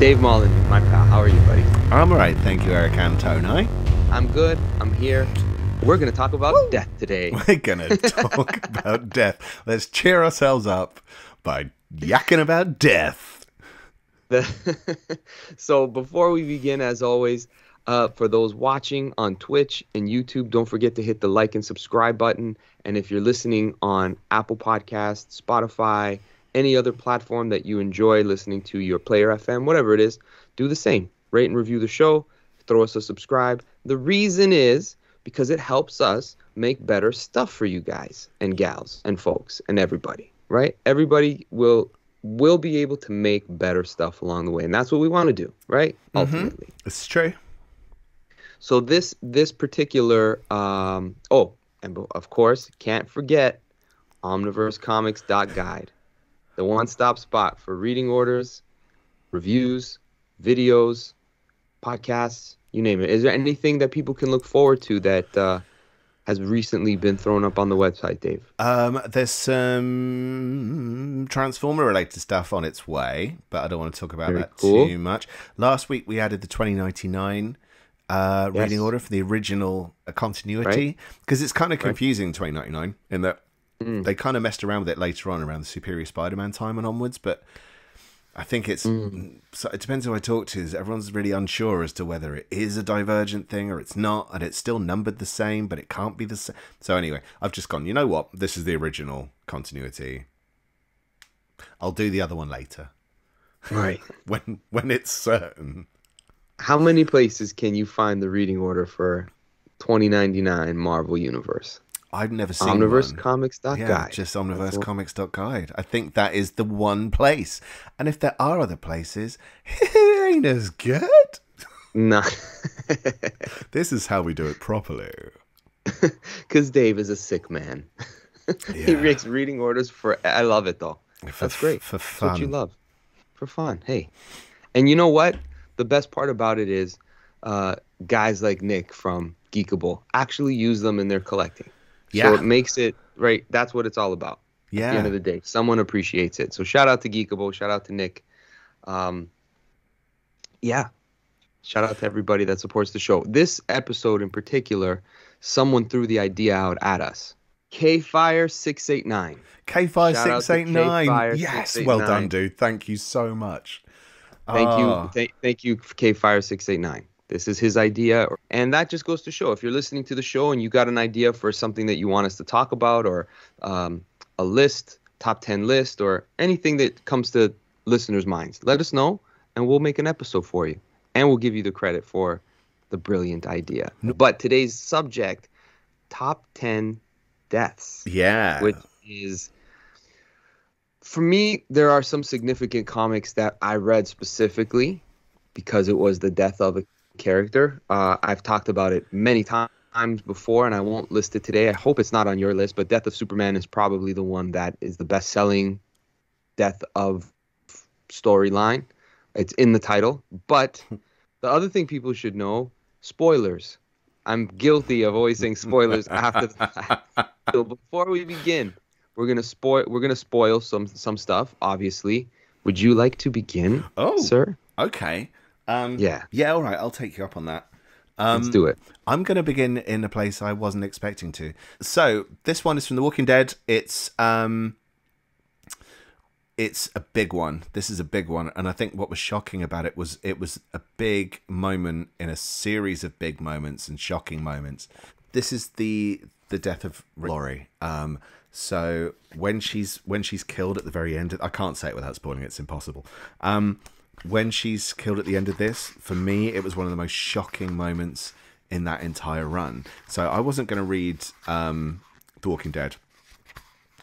Dave Mullen, my pal. How are you, buddy? I'm alright, thank you, Eric Antoni. I'm good. I'm here. We're going to talk about Woo! death today. We're going to talk about death. Let's cheer ourselves up by yakking about death. so, before we begin, as always, uh, for those watching on Twitch and YouTube, don't forget to hit the like and subscribe button. And if you're listening on Apple Podcasts, Spotify, any other platform that you enjoy listening to your Player FM, whatever it is, do the same. Rate and review the show, throw us a subscribe. The reason is because it helps us make better stuff for you guys and gals and folks and everybody, right? Everybody will will be able to make better stuff along the way. And that's what we want to do, right? Mm-hmm. Ultimately. It's true. So this this particular um oh, and of course, can't forget omniversecomics.guide the one stop spot for reading orders, reviews, videos, podcasts, you name it. Is there anything that people can look forward to that uh, has recently been thrown up on the website, Dave? Um, there's some Transformer related stuff on its way, but I don't want to talk about Very that cool. too much. Last week we added the 2099 uh, yes. reading order for the original uh, continuity because right. it's kind of confusing right. 2099 in that Mm. They kind of messed around with it later on around the Superior Spider-Man time and onwards, but I think it's mm. so it depends who I talk to. Everyone's really unsure as to whether it is a divergent thing or it's not, and it's still numbered the same, but it can't be the same. So anyway, I've just gone. You know what? This is the original continuity. I'll do the other one later. Right when when it's certain. How many places can you find the reading order for 2099 Marvel Universe? I've never seen omniversecomics.guide. Yeah, just omniversecomics.guide. I think that is the one place. And if there are other places, it ain't as good. No. this is how we do it properly. Because Dave is a sick man. Yeah. he makes reading orders for. I love it though. For, That's great. For fun. That's what you love. For fun. Hey. And you know what? The best part about it is uh, guys like Nick from Geekable actually use them in their collecting. Yeah. So it makes it right. That's what it's all about. Yeah. At the end of the day, someone appreciates it. So shout out to Geekable. Shout out to Nick. Um, yeah. Shout out to everybody that supports the show. This episode in particular, someone threw the idea out at us. K Fire six eight nine. K Fire six eight nine. Yes, well done, dude. Thank you so much. Thank you, ah. th- thank you, K Fire six eight nine. This is his idea. And that just goes to show if you're listening to the show and you got an idea for something that you want us to talk about or um, a list, top 10 list, or anything that comes to listeners' minds, let us know and we'll make an episode for you. And we'll give you the credit for the brilliant idea. But today's subject top 10 deaths. Yeah. Which is for me, there are some significant comics that I read specifically because it was the death of a character. Uh, I've talked about it many times before, and I won't list it today. I hope it's not on your list, but Death of Superman is probably the one that is the best selling Death of storyline. It's in the title. But the other thing people should know spoilers. I'm guilty of always saying spoilers after. So before we begin, we're gonna spoil we're gonna spoil some some stuff, obviously. Would you like to begin, oh, sir? Okay. Um, yeah. Yeah, all right. I'll take you up on that. Um, Let's do it. I'm going to begin in a place I wasn't expecting to. So this one is from The Walking Dead. It's um, it's a big one. This is a big one, and I think what was shocking about it was it was a big moment in a series of big moments and shocking moments. This is the the death of Lori. Um, so when she's when she's killed at the very end, I can't say it without spoiling it. It's impossible. Um, when she's killed at the end of this, for me, it was one of the most shocking moments in that entire run. So I wasn't going to read um, The Walking Dead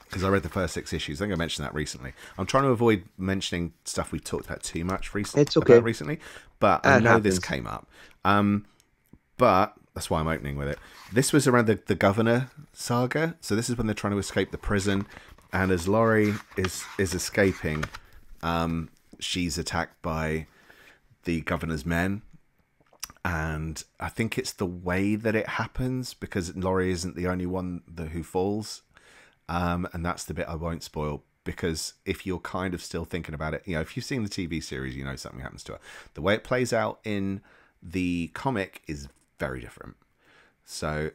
because I read the first six issues. I think I mentioned that recently. I'm trying to avoid mentioning stuff we've talked about too much recently. It's okay. recently, but I know happens. this came up. Um, but that's why I'm opening with it. This was around the, the governor saga. So this is when they're trying to escape the prison, and as Lori is is escaping, um, she's attacked by the governor's men. And I think it's the way that it happens because Lori isn't the only one who falls. Um, and that's the bit I won't spoil. because if you're kind of still thinking about it, you know, if you've seen the TV series, you know something happens to her. The way it plays out in the comic is very different. So,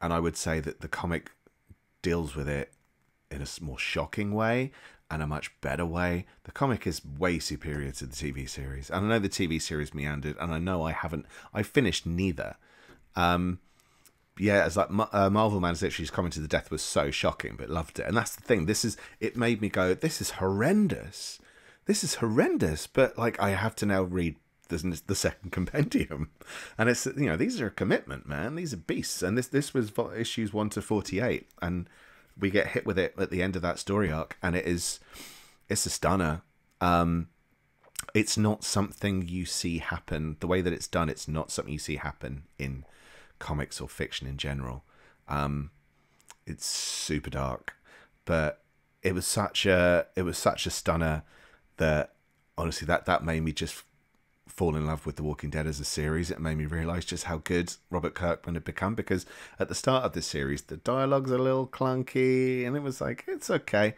and I would say that the comic deals with it in a more shocking way and a much better way. The comic is way superior to the TV series. And I know the TV series meandered, and I know I haven't, I finished neither. Um, yeah, it's like uh, Marvel Man's literally just commented the death was so shocking, but loved it. And that's the thing. This is, it made me go, this is horrendous. This is horrendous. But like, I have to now read the, the second compendium. And it's, you know, these are a commitment, man. These are beasts. And this, this was issues 1 to 48. And, we get hit with it at the end of that story arc, and it is it's a stunner. Um, it's not something you see happen the way that it's done. It's not something you see happen in comics or fiction in general. Um, it's super dark, but it was such a it was such a stunner that honestly that that made me just fall in love with The Walking Dead as a series. It made me realize just how good Robert Kirkman had become because at the start of this series, the dialogue's a little clunky and it was like, it's okay.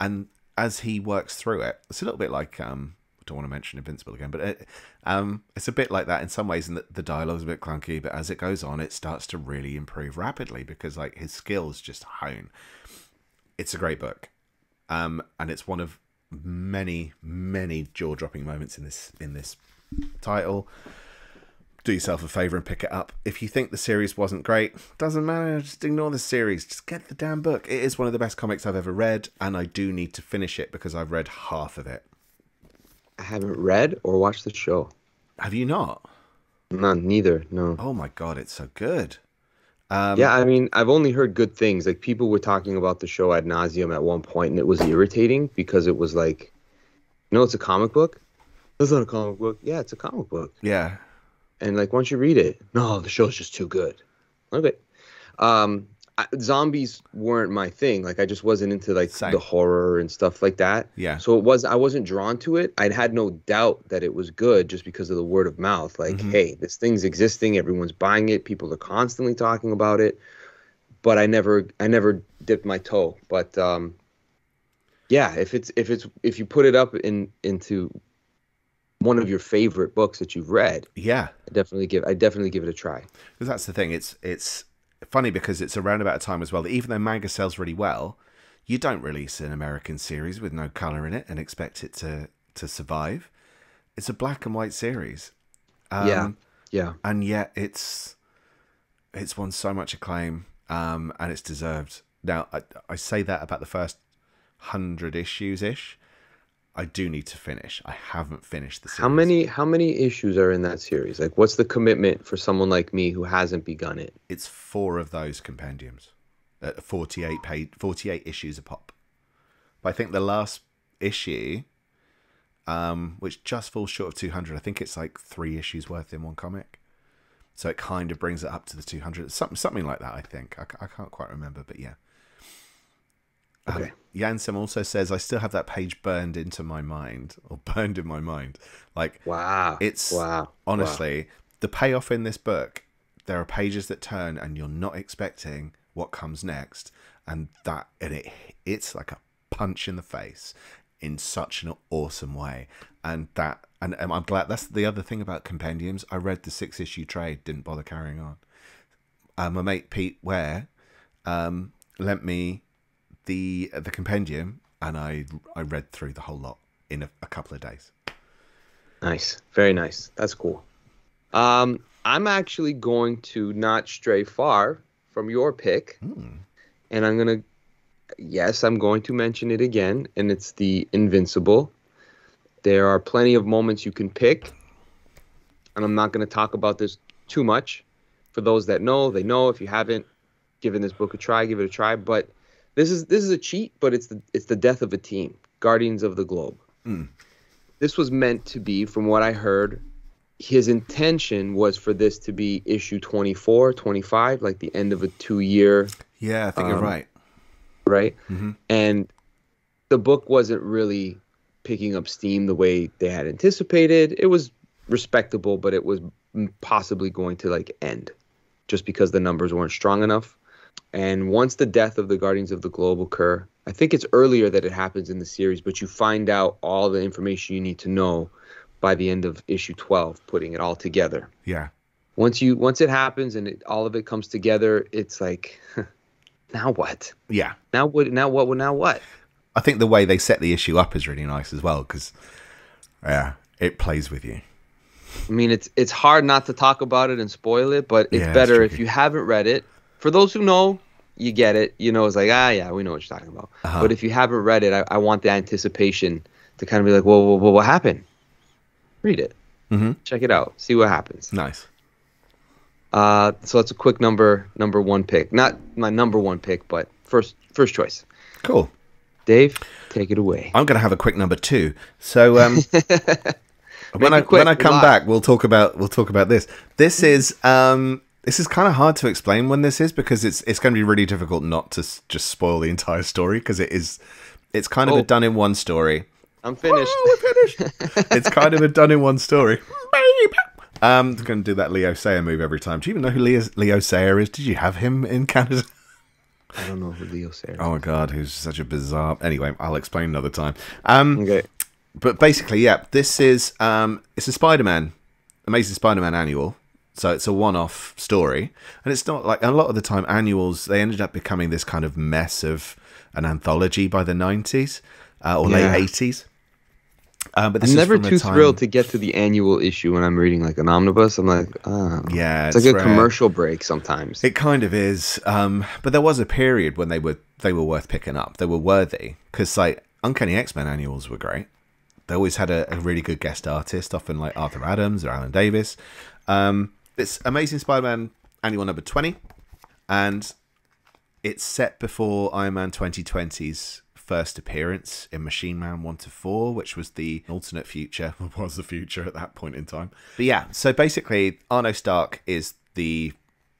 And as he works through it, it's a little bit like, um, I don't want to mention Invincible again, but it, um, it's a bit like that in some ways, and the dialogue's a bit clunky, but as it goes on, it starts to really improve rapidly because like his skills just hone. It's a great book. Um, and it's one of many, many jaw-dropping moments in this in this title. Do yourself a favor and pick it up. If you think the series wasn't great, doesn't matter. Just ignore the series. Just get the damn book. It is one of the best comics I've ever read, and I do need to finish it because I've read half of it. I haven't read or watched the show. Have you not? None, neither. No. Oh my god, it's so good. Um, yeah, I mean, I've only heard good things. Like people were talking about the show ad nauseum at one point, and it was irritating because it was like, you know, it's a comic book, that's not a comic book. Yeah, it's a comic book. Yeah. And like once you read it, no, the show's just too good. Okay. Um, I, zombies weren't my thing. Like I just wasn't into like Same. the horror and stuff like that. Yeah. So it was I wasn't drawn to it. I had no doubt that it was good just because of the word of mouth. Like, mm-hmm. hey, this thing's existing. Everyone's buying it. People are constantly talking about it. But I never I never dipped my toe. But um, yeah, if it's if it's if you put it up in into one of your favorite books that you've read, yeah, I definitely give I definitely give it a try. Because that's the thing. It's it's funny because it's around about a time as well that even though manga sells really well, you don't release an American series with no color in it and expect it to to survive. It's a black and white series. Um, yeah, yeah, and yet it's it's won so much acclaim, um, and it's deserved. Now I, I say that about the first hundred issues ish I do need to finish. I haven't finished the series. How many how many issues are in that series? Like what's the commitment for someone like me who hasn't begun it? It's four of those compendiums. Uh, 48 page 48 issues a pop. But I think the last issue um which just falls short of 200. I think it's like 3 issues worth in one comic. So it kind of brings it up to the 200. Something something like that, I think. I, I can't quite remember, but yeah. Okay. Um, Yansem also says, I still have that page burned into my mind, or burned in my mind. Like, wow. It's wow. honestly, wow. the payoff in this book, there are pages that turn and you're not expecting what comes next. And that, and it, it's like a punch in the face in such an awesome way. And that, and, and I'm glad that's the other thing about compendiums. I read the six issue trade, didn't bother carrying on. Uh, my mate Pete Ware um, lent me the the compendium and I I read through the whole lot in a, a couple of days. Nice, very nice. That's cool. Um, I'm actually going to not stray far from your pick, mm. and I'm gonna. Yes, I'm going to mention it again, and it's the Invincible. There are plenty of moments you can pick, and I'm not going to talk about this too much. For those that know, they know. If you haven't given this book a try, give it a try. But this is this is a cheat, but it's the it's the death of a team. Guardians of the Globe. Mm. This was meant to be, from what I heard, his intention was for this to be issue 24, 25, like the end of a two year. Yeah, I think um, you're right. Right? Mm-hmm. And the book wasn't really picking up steam the way they had anticipated. It was respectable, but it was possibly going to like end just because the numbers weren't strong enough. And once the death of the Guardians of the Globe occur, I think it's earlier that it happens in the series, but you find out all the information you need to know by the end of issue 12, putting it all together. Yeah. Once you once it happens and it, all of it comes together, it's like, now what? Yeah. Now what? Now what? Now what? I think the way they set the issue up is really nice as well because, yeah, it plays with you. I mean, it's it's hard not to talk about it and spoil it, but it's yeah, better if you haven't read it. For those who know, you get it. You know, it's like ah, yeah, we know what you're talking about. Uh-huh. But if you haven't read it, I, I, want the anticipation to kind of be like, well, well, well what happened? Read it. Mm-hmm. Check it out. See what happens. Nice. Uh, so that's a quick number number one pick. Not my number one pick, but first first choice. Cool. Dave, take it away. I'm going to have a quick number two. So um, when I quick, when I come back, we'll talk about we'll talk about this. This is um, this is kind of hard to explain when this is because it's it's going to be really difficult not to just spoil the entire story because it is it's kind of oh. a done in one story. I'm finished. Oh, we're finished. it's kind of a done in one story. Um, I'm going to do that Leo Sayer move every time. Do you even know who Leo, Leo Sayer is? Did you have him in Canada? I don't know who Leo Sayer. Oh my god, who's such a bizarre. Anyway, I'll explain another time. Um, okay. But basically, yeah, this is um, it's a Spider-Man, Amazing Spider-Man annual so it's a one-off story, and it's not like a lot of the time annuals. They ended up becoming this kind of mess of an anthology by the '90s uh, or yeah. late '80s. Uh, but I'm never too time... thrilled to get to the annual issue when I'm reading like an omnibus. I'm like, oh. yeah, it's, it's like rare. a commercial break sometimes. It kind of is. Um, but there was a period when they were they were worth picking up. They were worthy because like Uncanny X Men annuals were great. They always had a, a, really good guest artist, often like Arthur Adams or Alan Davis. Um, it's Amazing Spider-Man annual number 20, and it's set before Iron Man 2020's first appearance in Machine Man 1 to 4, which was the alternate future, was the future at that point in time. But yeah, so basically, Arno Stark is the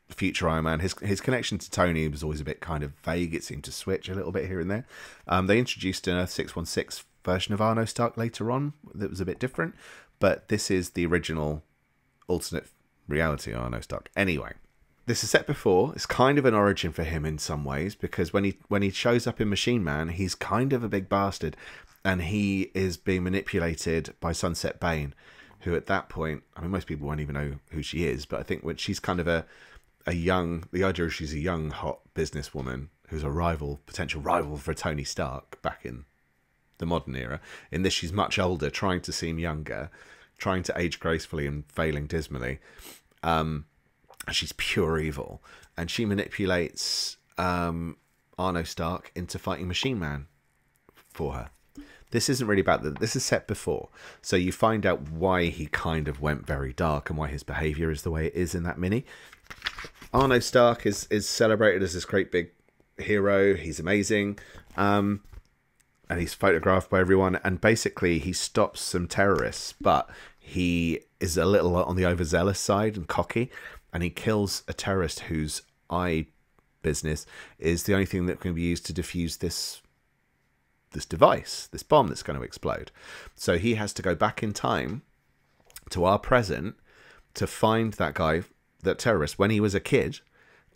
future Iron Man. His his connection to Tony was always a bit kind of vague. It seemed to switch a little bit here and there. Um, they introduced an Earth 616 version of Arno Stark later on that was a bit different, but this is the original alternate reality Arno Stark. Anyway, this is set before. It's kind of an origin for him in some ways because when he when he shows up in Machine Man, he's kind of a big bastard, and he is being manipulated by Sunset Bane, who at that point, I mean, most people won't even know who she is, but I think when she's kind of a a young, the idea is she's a young hot businesswoman who's a rival, potential rival for Tony Stark back in the modern era. In this, she's much older, trying to seem younger, trying to age gracefully and failing dismally. Um, she's pure evil, and she manipulates um, Arno Stark into fighting Machine Man for her. This isn't really about that. This is set before, so you find out why he kind of went very dark and why his behavior is the way it is in that mini. Arno Stark is is celebrated as this great big hero. He's amazing. Um, and he's photographed by everyone and basically he stops some terrorists but he is a little on the overzealous side and cocky, and he kills a terrorist whose eye business is the only thing that can be used to defuse this this device, this bomb that's going to explode. So he has to go back in time to our present to find that guy, that terrorist, when he was a kid,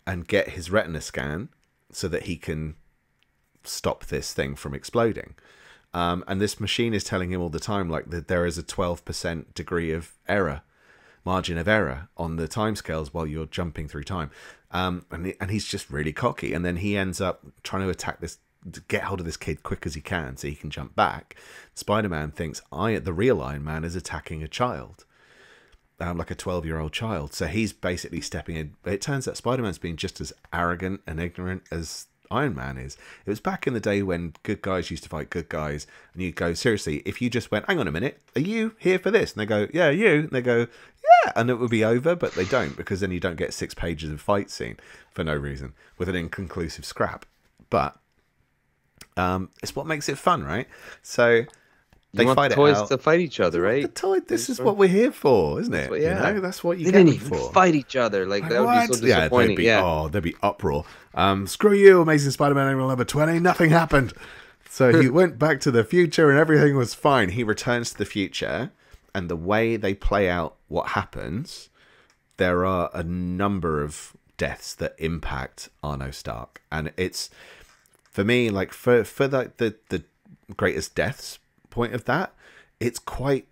and get his retina scan so that he can stop this thing from exploding. Um, and this machine is telling him all the time, like that there is a 12% degree of error, margin of error on the timescales while you're jumping through time. Um, and, and he's just really cocky. And then he ends up trying to attack this, get hold of this kid quick as he can so he can jump back. Spider Man thinks I, the real Iron Man, is attacking a child. Um, like a 12 year old child. So he's basically stepping in. It turns out Spider Man's being just as arrogant and ignorant as Iron Man is. It was back in the day when good guys used to fight good guys, and you go, seriously, if you just went, hang on a minute, are you here for this? And they go, yeah, you. And they go, yeah, and it would be over, but they don't because then you don't get six pages of fight scene for no reason with an inconclusive scrap. But um, it's what makes it fun, right? So they fight toys to fight each other, right? The toy. This is what we're here for, isn't it? What, yeah, you know, that's what you they get didn't even for. Fight each other like, like that what? would be so disappointing. Yeah, be, yeah. Oh, there'd be uproar. Um, screw you, Amazing Spider-Man Annual Number Twenty. Nothing happened. So he went back to the future and everything was fine. He returns to the future, and the way they play out what happens, there are a number of deaths that impact Arno Stark, and it's for me, like for for the the, the greatest deaths point of that, it's quite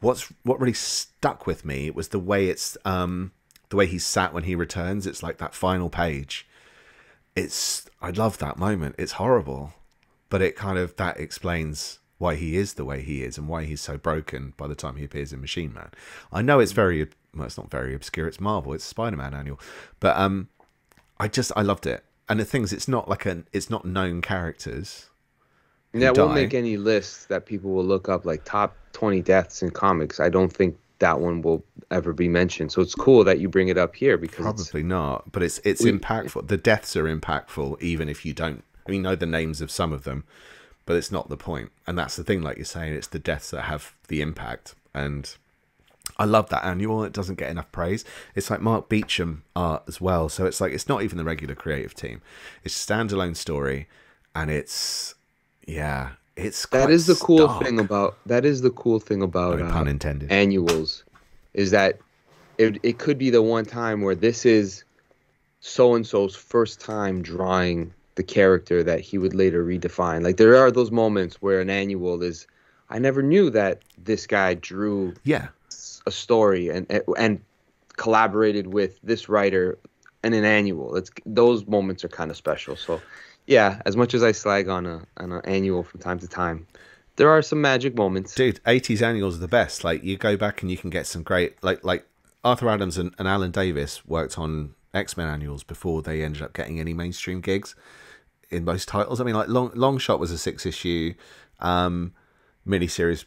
what's what really stuck with me was the way it's um the way he's sat when he returns. It's like that final page. It's I love that moment. It's horrible, but it kind of that explains why he is the way he is and why he's so broken by the time he appears in Machine Man. I know it's very well, it's not very obscure. It's Marvel. It's Spider Man annual, but um, I just I loved it. And the things, it's not like an it's not known characters. Yeah, won't make any lists that people will look up like top twenty deaths in comics. I don't think that one will ever be mentioned. So it's cool that you bring it up here because probably not, but it's it's we, impactful. The deaths are impactful even if you don't. I mean, know the names of some of them, but it's not the point. And that's the thing, like you're saying, it's the deaths that have the impact. And I love that annual. It doesn't get enough praise. It's like Mark Beachum art as well. So it's like it's not even the regular creative team. It's a standalone story, and it's yeah, it's that is the cool stark. thing about that is the cool thing about no, pun uh, intended annuals is that it it could be the one time where this is so and so's first time drawing the character that he would later redefine. Like there are those moments where an annual is I never knew that this guy drew yeah a story and and collaborated with this writer in an annual. It's those moments are kind of special. So, yeah, as much as I slag on a on an annual from time to time, there are some magic moments. Dude, eighties annuals are the best. Like you go back and you can get some great like like Arthur Adams and, and Alan Davis worked on X Men annuals before they ended up getting any mainstream gigs in most titles. I mean, like Long Long Shot was a six issue um, miniseries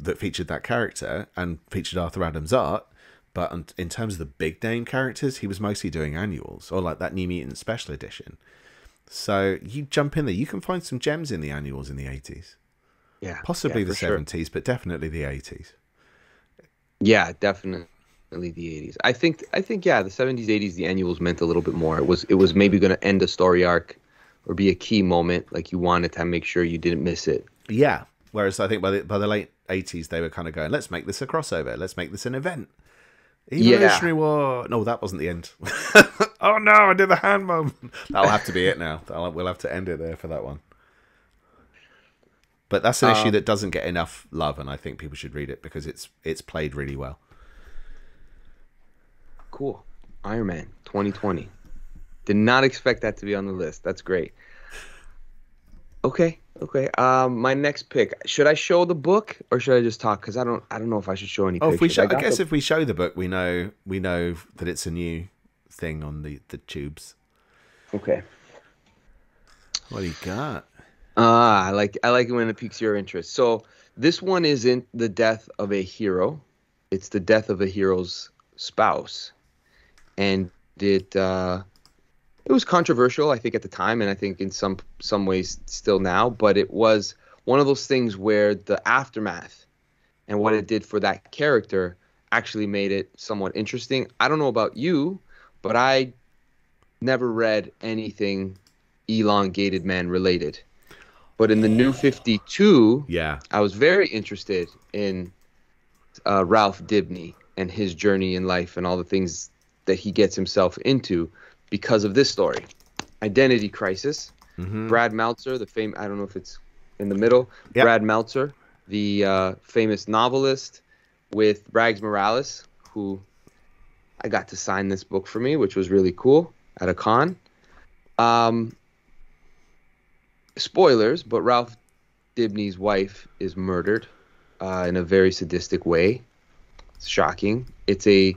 that featured that character and featured Arthur Adams' art. But in terms of the big name characters, he was mostly doing annuals or like that New Mutant Special Edition. So you jump in there, you can find some gems in the annuals in the 80s. Yeah. Possibly yeah, the 70s, sure. but definitely the 80s. Yeah, definitely the 80s. I think I think yeah, the 70s 80s the annuals meant a little bit more. It was it was maybe going to end a story arc or be a key moment like you wanted to make sure you didn't miss it. Yeah. Whereas I think by the by the late 80s, they were kind of going, let's make this a crossover. Let's make this an event. Evolutionary yeah. War. No, that wasn't the end. oh no, I did the hand moment. That'll have to be it now. we'll have to end it there for that one. But that's an um, issue that doesn't get enough love, and I think people should read it because it's it's played really well. Cool. Iron Man 2020. Did not expect that to be on the list. That's great. Okay. Okay. Um, my next pick. Should I show the book or should I just talk? Because I don't. I don't know if I should show any. Oh, if we show, I, I guess the... if we show the book, we know we know that it's a new thing on the the tubes. Okay. What do you got? Ah, I like I like it when it piques your interest. So this one isn't the death of a hero; it's the death of a hero's spouse, and it uh, it was controversial, I think, at the time, and I think in some some ways still now. But it was one of those things where the aftermath and what it did for that character actually made it somewhat interesting. I don't know about you, but I never read anything elongated man related. But in the new 52, yeah, I was very interested in uh, Ralph Dibny and his journey in life and all the things that he gets himself into because of this story. Identity Crisis. Mm-hmm. Brad Meltzer, the fame I don't know if it's in the middle. Yep. Brad Meltzer, the uh, famous novelist, with Rags Morales, who I got to sign this book for me, which was really cool at a con. Um, spoilers, but Ralph Dibny's wife is murdered uh, in a very sadistic way. It's shocking. It's a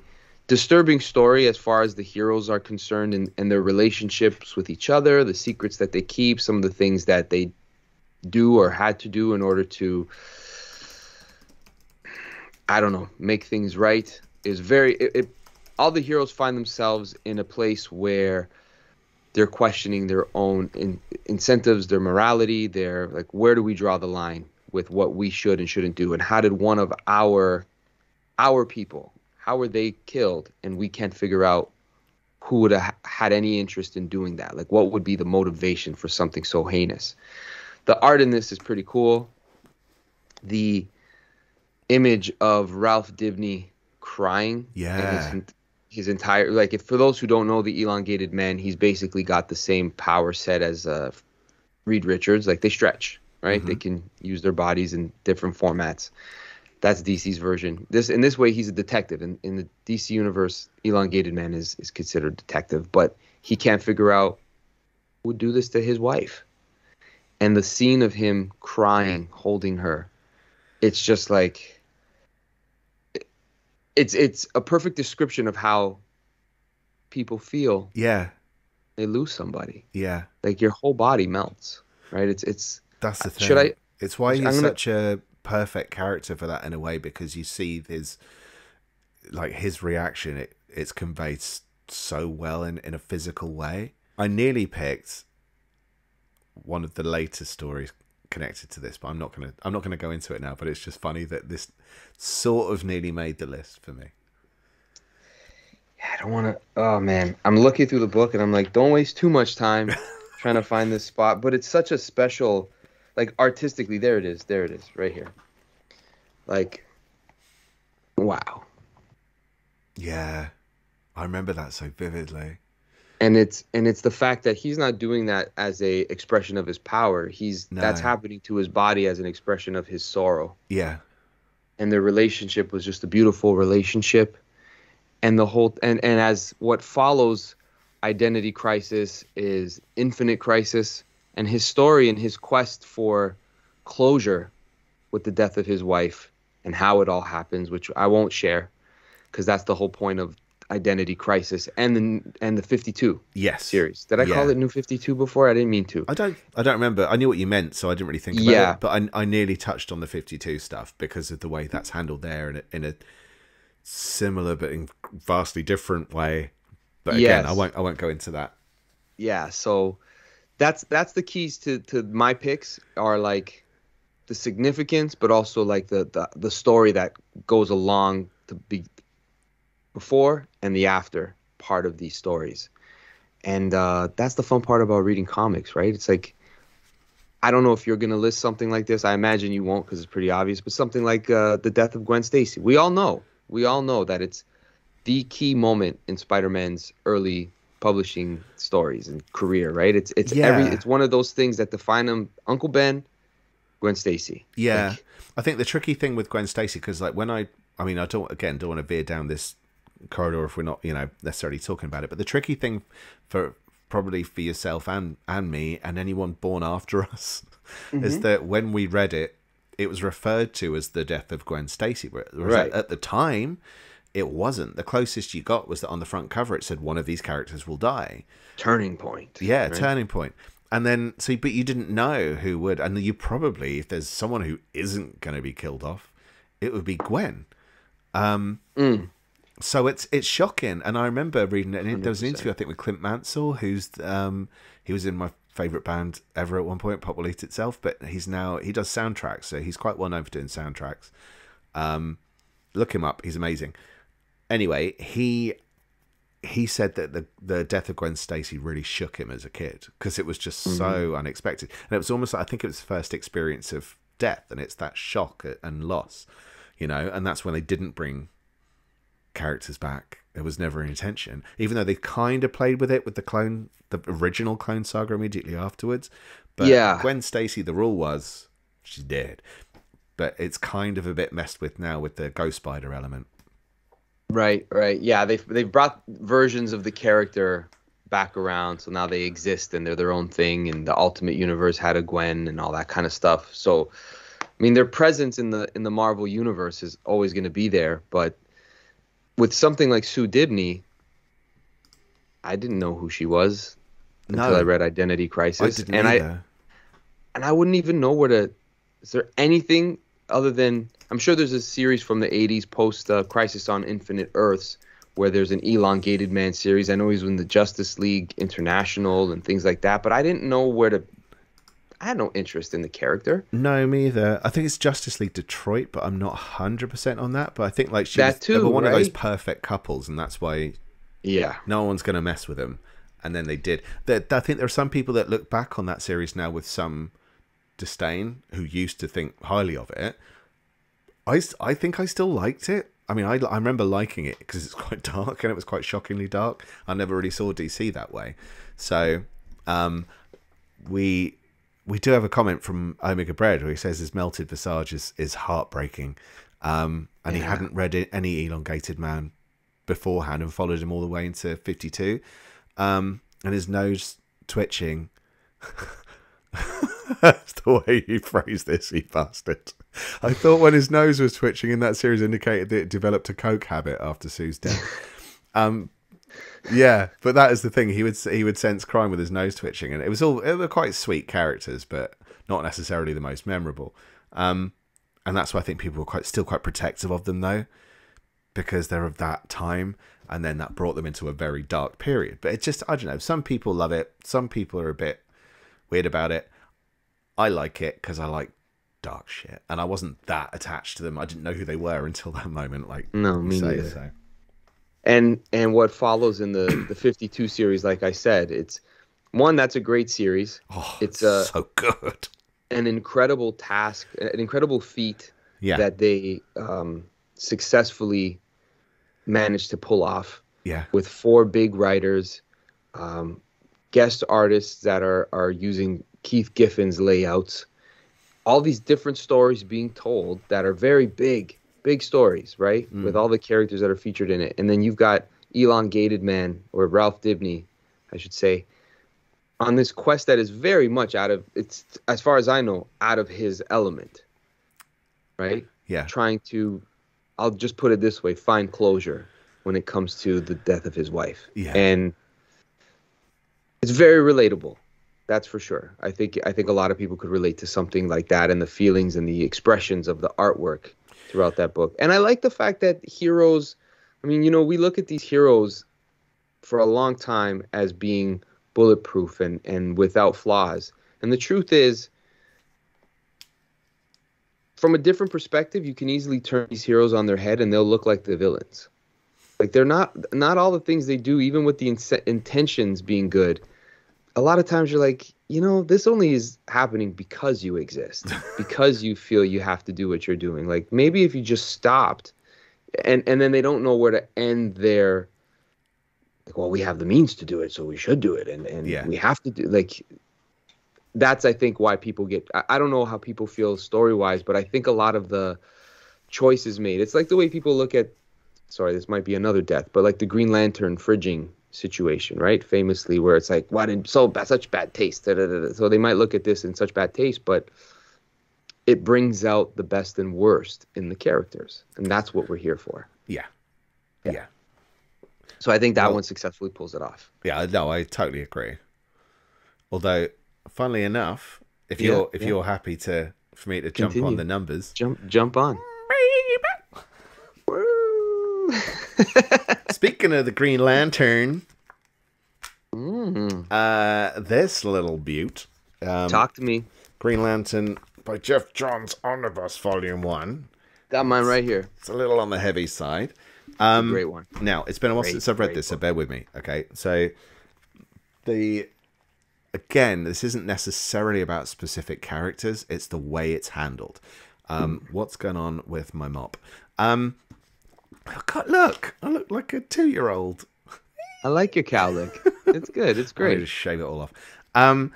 disturbing story as far as the heroes are concerned and, and their relationships with each other, the secrets that they keep, some of the things that they do or had to do in order to, I don't know, make things right is very. It, it, all the heroes find themselves in a place where they're questioning their own in, incentives, their morality, their like, where do we draw the line with what we should and shouldn't do, and how did one of our our people how were they killed? And we can't figure out who would have had any interest in doing that. Like, what would be the motivation for something so heinous? The art in this is pretty cool. The image of Ralph Dibny crying. Yeah. His, his, entire like, if for those who don't know the elongated man, he's basically got the same power set as uh, Reed Richards, like they stretch, right? Mm-hmm. They can use their bodies in different formats. That's DC's version. This in this way, he's a detective. In in the DC universe, elongated man is is considered detective, but he can't figure out who would do this to his wife. And the scene of him crying, holding her, it's just like it's it's a perfect description of how people feel. Yeah. They lose somebody. Yeah. Like your whole body melts, right? It's it's. That's the thing. Should I? It's why he's gonna, such a perfect character for that in a way because you see his, like his reaction. It it's conveyed so well in in a physical way. I nearly picked one of the later stories connected to this, but I'm not gonna I'm not gonna go into it now. But it's just funny that this sort of nearly made the list for me. Yeah, I don't want to. Oh man, I'm looking through the book and I'm like, don't waste too much time trying to find this spot. But it's such a special, like artistically, there it is, there it is, right here. Like, wow. Yeah, I remember that so vividly. And it's and it's the fact that he's not doing that as a expression of his power. He's no. that's happening to his body as an expression of his sorrow. Yeah. And their relationship was just a beautiful relationship and the whole and and as what follows identity crisis is infinite crisis and his story and his quest for closure with the death of his wife and how it all happens which I won't share because that's the whole point of identity crisis and the and the 52 yes series did i yeah. call it new 52 before i didn't mean to i don't i don't remember i knew what you meant so i didn't really think about yeah. it but I, I nearly touched on the 52 stuff because of the way that's handled there in a, in a similar but in vastly different way. But again, yes. I won't I won't go into that. Yeah, so that's that's the keys to to my picks are like the significance, but also like the the, the story that goes along to be before and the after part of these stories. And uh, that's the fun part about reading comics, right? It's like I don't know if you're going to list something like this. I imagine you won't because it's pretty obvious. But something like uh, the death of Gwen Stacy. We all know we all know that it's the key moment in Spider-Man's early publishing stories and career, right? It's it's yeah. every it's one of those things that define him. Uncle Ben, Gwen Stacy. Yeah, like, I think the tricky thing with Gwen Stacy because like when I, I mean, I don't again don't want to veer down this corridor if we're not you know necessarily talking about it, but the tricky thing for probably for yourself and and me and anyone born after us mm-hmm. is that when we read it it was referred to as the death of Gwen Stacy. Right. At the time, it wasn't. The closest you got was that on the front cover it said one of these characters will die. Turning point. Yeah, right? turning point. And then, so, but you didn't know who would. And you probably, if there's someone who isn't going to be killed off, it would be Gwen. Um, mm. So it's it's shocking. And I remember reading it. And there was an interview, I think, with Clint Mansell, who's um, he was in my favorite band ever at one point, Pop Will Eat Itself. But he's now he does soundtracks, so he's quite well known for doing soundtracks. Um, look him up; he's amazing. Anyway, he he said that the the death of Gwen Stacy really shook him as a kid because it was just mm-hmm. so unexpected, and it was almost like I think it was the first experience of death, and it's that shock and loss, you know, and that's when they didn't bring characters back. There was never an intention, even though they kind of played with it with the clone the original Clone Saga immediately afterwards. But yeah. Gwen Stacy, the rule was she's dead. But it's kind of a bit messed with now with the Ghost Spider element. Right, right. Yeah, they've they've brought versions of the character back around, so now they exist and they're their own thing. And the Ultimate Universe had a Gwen and all that kind of stuff. So, I mean, their presence in the in the Marvel universe is always going to be there. But with something like Sue Dibny, I didn't know who she was until. I read Identity Crisis, I and either. I and I wouldn't even know where to. Is there anything other than I'm sure there's a series from the 80s post uh, Crisis on Infinite Earths where there's an elongated man series. I know he's in the Justice League International and things like that, but I didn't know where to. I had no interest in the character. No, me either. I think it's Justice League Detroit, but I'm not 100% on that. But I think like she's too, one right? of those perfect couples, and that's why yeah, no one's going to mess with him and then they did. That I think there are some people that look back on that series now with some disdain who used to think highly of it. I, I think I still liked it. I mean, I, I remember liking it because it's quite dark and it was quite shockingly dark. I never really saw DC that way. So, um, we we do have a comment from Omega Bread where he says his melted visage is, is heartbreaking. Um, and yeah. he hadn't read any elongated man beforehand and followed him all the way into 52. Um, and his nose twitching. That's the way you phrased this, you bastard. I thought when his nose was twitching in that series indicated that it developed a coke habit after Sue's death. Um, yeah, but that is the thing. He would he would sense crime with his nose twitching, and it was all it were quite sweet characters, but not necessarily the most memorable. Um, and that's why I think people were quite still quite protective of them though, because they're of that time, and then that brought them into a very dark period. But it just I don't know. Some people love it. Some people are a bit weird about it. I like it because I like dark shit, and I wasn't that attached to them. I didn't know who they were until that moment. Like no, me say, neither. So. And and what follows in the the 52 series, like I said, it's one that's a great series. Oh, it's uh, so good. An incredible task, an incredible feat yeah. that they um, successfully managed to pull off. Yeah. With four big writers, um, guest artists that are are using Keith Giffen's layouts, all these different stories being told that are very big, big stories, right? Mm. With all the characters that are featured in it. And then you've got Elongated Man, or Ralph Dibny, I should say, on this quest that is very much out of, it's, as far as I know, out of his element, right? Yeah. Trying to, I'll just put it this way, find closure when it comes to the death of his wife. Yeah. And it's very relatable that's for sure. I think I think a lot of people could relate to something like that and the feelings and the expressions of the artwork throughout that book. And I like the fact that heroes I mean, you know, we look at these heroes for a long time as being bulletproof and, and without flaws. And the truth is from a different perspective, you can easily turn these heroes on their head and they'll look like the villains. Like they're not not all the things they do, even with the in- intentions being good, a lot of times you're like, you know, this only is happening because you exist, because you feel you have to do what you're doing. Like maybe if you just stopped and and then they don't know where to end their like, well, we have the means to do it, so we should do it and and yeah. we have to do like that's I think why people get I, I don't know how people feel story wise, but I think a lot of the choices made. It's like the way people look at sorry, this might be another death, but like the Green Lantern fridging situation, right? Famously, where it's like, why did so bad, such bad taste? Da, da, da, so they might look at this in such bad taste, but it brings out the best and worst in the characters, and that's what we're here for. Yeah, yeah. yeah. So I think that well, one successfully pulls it off. Yeah, no, I totally agree. Although, funnily enough, if you're if yeah. you're happy to for me to jump on the numbers, jump jump on. Speaking of the Green Lantern, mm. uh, this little butte. Um, Talk to me. Green Lantern by Geoff Johns Omnibus Volume 1. Got mine right here. It's a little on the heavy side. Um, great one. Now, it's been a while great, since I've read this, book. so bear with me. Okay, so the again, this isn't necessarily about specific characters; it's the way it's handled. Um, what's going on with my mop? Um, God, look, I look like a two-year-old. I like your cowlick. It's good. It's great. just shave it all off. Um,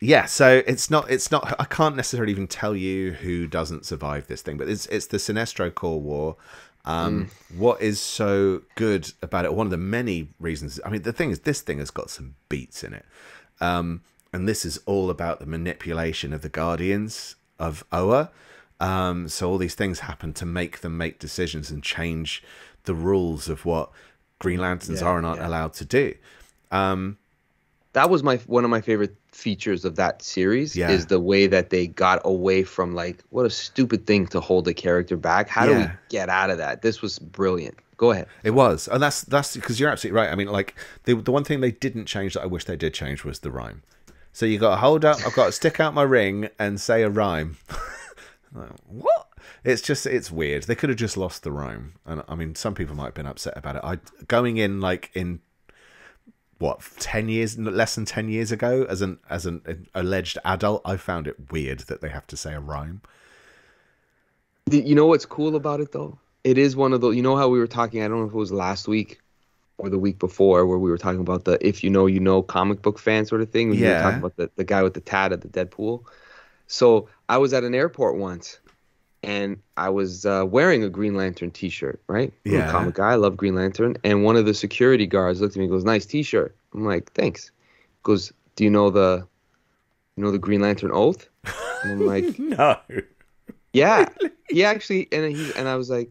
yeah. So it's not. It's not. I can't necessarily even tell you who doesn't survive this thing, but it's it's the Sinestro Corps War. Um, mm. What is so good about it? One of the many reasons. I mean, the thing is, this thing has got some beats in it, um, and this is all about the manipulation of the Guardians of Oa. Um, so all these things happen to make them make decisions and change the rules of what Green Lanterns yeah, are not yeah. allowed to do. Um, that was my one of my favorite features of that series yeah. is the way that they got away from like what a stupid thing to hold a character back. How do we get out of that? This was brilliant. Go ahead. It was, and that's that's because you're absolutely right. I mean, like the the one thing they didn't change that I wish they did change was the rhyme. So you got to hold up. I've got to stick out my ring and say a rhyme. Like, what? It's just it's weird. They could have just lost the rhyme, and I mean, some people might have been upset about it. I going in like in what ten years, less than ten years ago, as an as an, an alleged adult, I found it weird that they have to say a rhyme. You know what's cool about it though? It is one of the. You know how we were talking. I don't know if it was last week or the week before where we were talking about the if you know you know comic book fan sort of thing. We yeah. were talking about the, the guy with the tat at the Deadpool. So I was at an airport once and I was uh, wearing a Green Lantern T-shirt, right? Yeah. I'm a comic guy. I love Green Lantern. And one of the security guards looked at me and goes, "Nice T-shirt." I'm like, "Thanks." Goes, "Do you know the, you know the Green Lantern oath?" And I'm like, "No." Yeah. He actually, and he and I was like,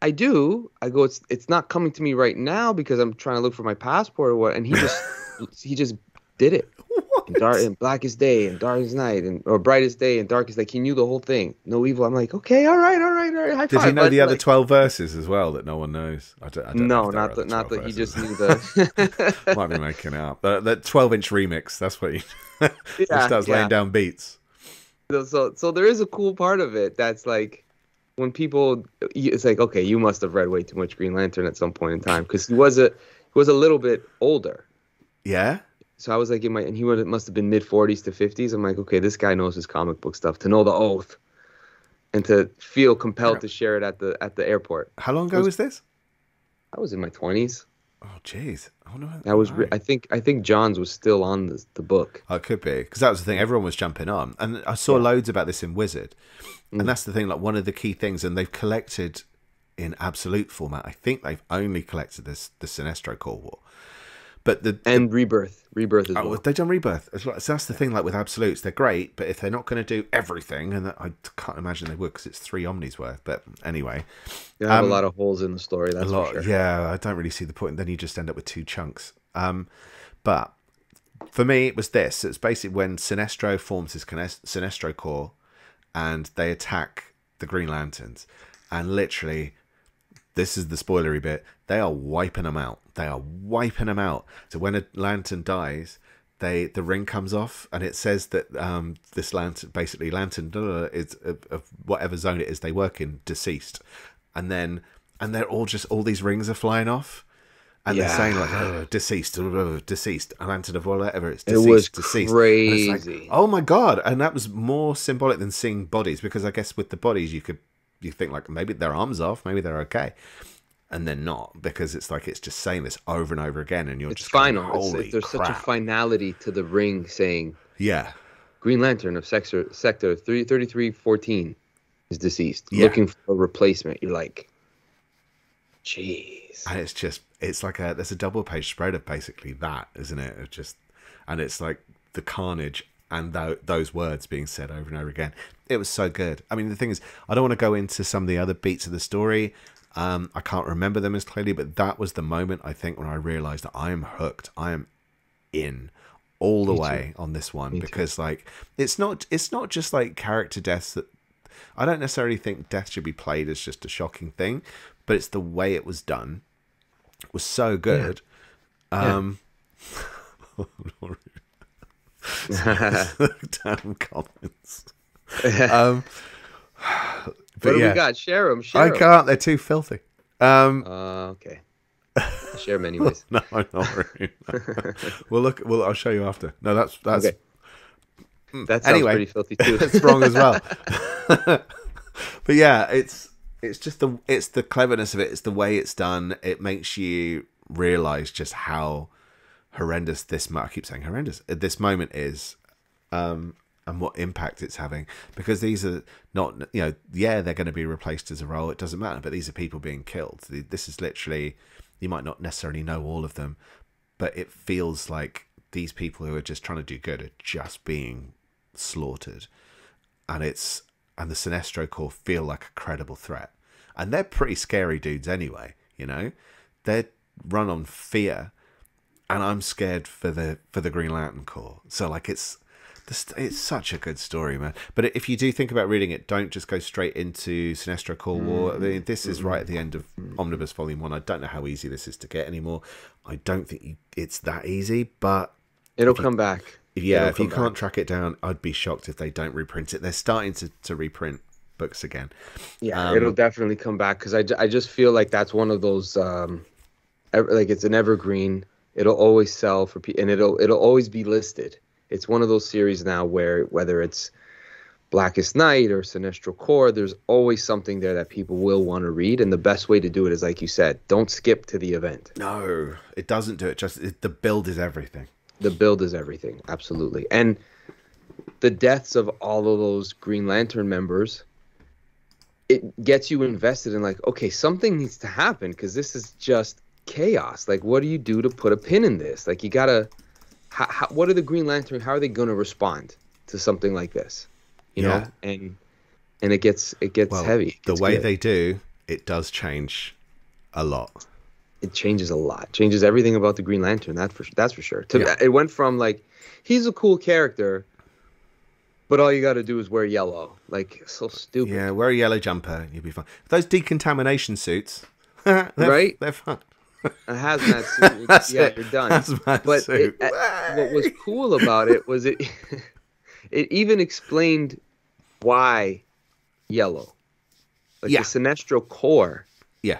"I do." I go, "It's it's not coming to me right now because I'm trying to look for my passport or what." And he just he just did it. And, dark, and blackest day and darkest night and or brightest day and darkest like he knew the whole thing. No evil. I'm like okay all right all right all right high did five, he know but, the other like, 12 verses as well that no one knows? I don't, I don't no not that not that he just knew the might be making out. The, the 12 inch remix that's what he yeah, starts yeah. laying down beats. So so there is a cool part of it that's like when people it's like okay you must have read way too much green lantern at some point in time because he was a he was a little bit older. Yeah so I was like in my, and he would must have been mid 40s to 50s. I'm like, okay, this guy knows his comic book stuff. To know the oath, and to feel compelled to share it at the at the airport. How long ago was, was this? I was in my 20s. Oh, jeez. I don't know. I was. I think. I think Johns was still on the, the book. Oh, it could be because that was the thing. Everyone was jumping on, and I saw yeah. loads about this in Wizard, mm. and that's the thing. Like one of the key things, and they've collected in absolute format. I think they've only collected this the Sinestro Corps War, but the and the, rebirth, rebirth as oh, well. They've done rebirth as well. So that's the thing. Like with absolutes, they're great, but if they're not going to do everything, and I can't imagine they would because it's three omnis worth. But anyway, you have um, a lot of holes in the story. That's a lot. Sure. Yeah, I don't really see the point. Then you just end up with two chunks. Um, but for me, it was this. It's basically when Sinestro forms his Sinestro Corps, and they attack the Green Lanterns, and literally this is the spoilery bit. They are wiping them out. They are wiping them out. So when a lantern dies, they the ring comes off, and it says that um, this lantern, basically lantern, is of, of whatever zone it is they work in, deceased, and then and they're all just all these rings are flying off. And yeah. they're saying like, oh, deceased, oh, deceased, a lantern of whatever it's deceased, it was deceased. crazy. Like, oh my god! And that was more symbolic than seeing bodies because I guess with the bodies you could you think like maybe their arms off, maybe they're okay, and they're not because it's like it's just saying this over and over again, and you're it's just final. Going, Holy it's, there's crap. such a finality to the ring saying, yeah, Green Lantern of sector sector three thirty three fourteen is deceased, yeah. looking for a replacement. You're like, jeez, and it's just it's like a there's a double page spread of basically that, isn't it? It's just and it's like the carnage and th- those words being said over and over again. It was so good. I mean, the thing is, I don't want to go into some of the other beats of the story. Um, I can't remember them as clearly, but that was the moment I think when I realized that I am hooked. I am in all the Me way too. on this one Me because too. like it's not it's not just like character deaths that I don't necessarily think death should be played as just a shocking thing, but it's the way it was done it was so good. Yeah. Um yeah. Damn comments. Um, but what yeah. we got? Share them. Share I can't. They're too filthy. Um, uh, okay. share them anyways. no, not really. we'll look. Well, I'll show you after. No, that's that's. Okay. Mm, that sounds anyway, pretty filthy too. it's wrong as well. but yeah, it's it's just the it's the cleverness of it. It's the way it's done. It makes you realize just how horrendous this I keep saying horrendous at this moment is um, and what impact it's having. Because these are not you know yeah they're going to be replaced as a role it doesn't matter but these are people being killed. This is literally you might not necessarily know all of them but it feels like these people who are just trying to do good are just being slaughtered. And it's and the Sinestro Corps feel like a credible threat. And they're pretty scary dudes anyway you know? They're run on fear and I'm scared for the for the Green Lantern Corps. So like it's it's such a good story, man. But if you do think about reading it, don't just go straight into Sinestro Corps War. I mean, this is right at the end of Omnibus Volume One. I don't know how easy this is to get anymore. I don't think you, it's that easy, but it'll come back. Yeah, it'll if you can't track it down, I'd be shocked if they don't reprint it. They're starting to, to reprint books again. Yeah, um, it'll definitely come back because I, I just feel like that's one of those um, like it's an evergreen It'll always sell for people, and it'll it'll always be listed. It's one of those series now where whether it's Blackest Night or Sinestro Corps, there's always something there that people will want to read. And the best way to do it is, like you said, don't skip to the event. No, it doesn't do it. Just it, the build is everything. The build is everything, absolutely. And the deaths of all of those Green Lantern members, it gets you invested in like, okay, something needs to happen because this is just chaos. Like, what do you do to put a pin in this? Like, you gotta. How, how, what are the Green Lantern? How are they gonna respond to something like this? you yeah. know, and and it gets it gets well, heavy. It gets the way good. they do, it does change a lot. It changes a lot. Changes everything about the Green Lantern. That for that's for sure. To, yeah. It went from like he's a cool character, but all you got to do is wear yellow. Like so stupid. Yeah, wear a yellow jumper, you'll be fine. Those decontamination suits, they're, right? They're fun. A hazmat suit. yeah, it. you're done. Hazmat but suit. It, what was cool about it was it. it even explained why yellow. Like yeah. the Sinestro Corps. Yeah.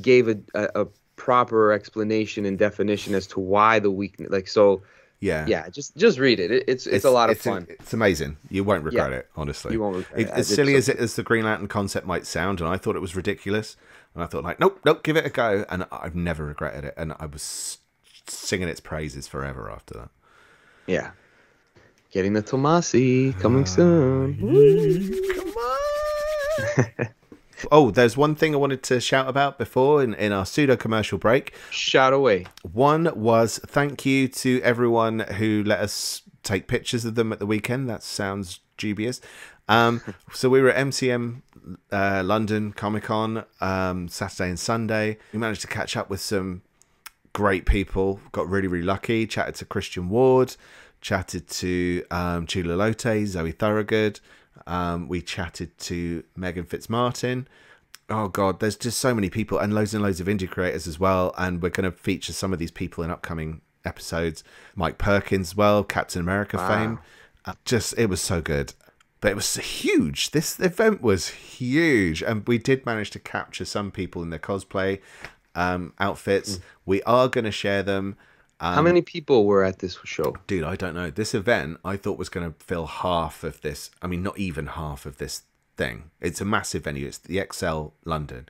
Gave a, a, a proper explanation and definition as to why the weakness. Like so. Yeah. Yeah. Just just read it. it it's, it's, it's a lot of it's fun. A, it's amazing. You won't regret yeah. it. Honestly. You won't regret it. As silly as it as the Green Lantern concept might sound, and I thought it was ridiculous, and I thought like, nope, nope, give it a go, and I've never regretted it, and I was singing its praises forever after that. Yeah. Getting the Tomasi coming soon. Come on. oh, there's one thing I wanted to shout about before in, in our pseudo commercial break. Shout away. One was thank you to everyone who let us take pictures of them at the weekend. That sounds dubious. Um, so we were at MCM uh, London Comic Con um, Saturday and Sunday. We managed to catch up with some great people. Got really, really lucky. Chatted to Christian Ward chatted to um, Tula Lotay, Zoe Thorogood. Um, we chatted to Megan Fitzmartin. Oh God, there's just so many people and loads and loads of indie creators as well. And we're going to feature some of these people in upcoming episodes. Mike Perkins, well, Captain America wow. fame. Uh, just it was so good, but it was huge. This event was huge, and we did manage to capture some people in their cosplay um, outfits. Mm. We are going to share them. Um, How many people were at this show? Dude, I don't know. This event I thought was going to fill half of this. I mean, not even half of this thing. It's a massive venue. It's the ExCeL London.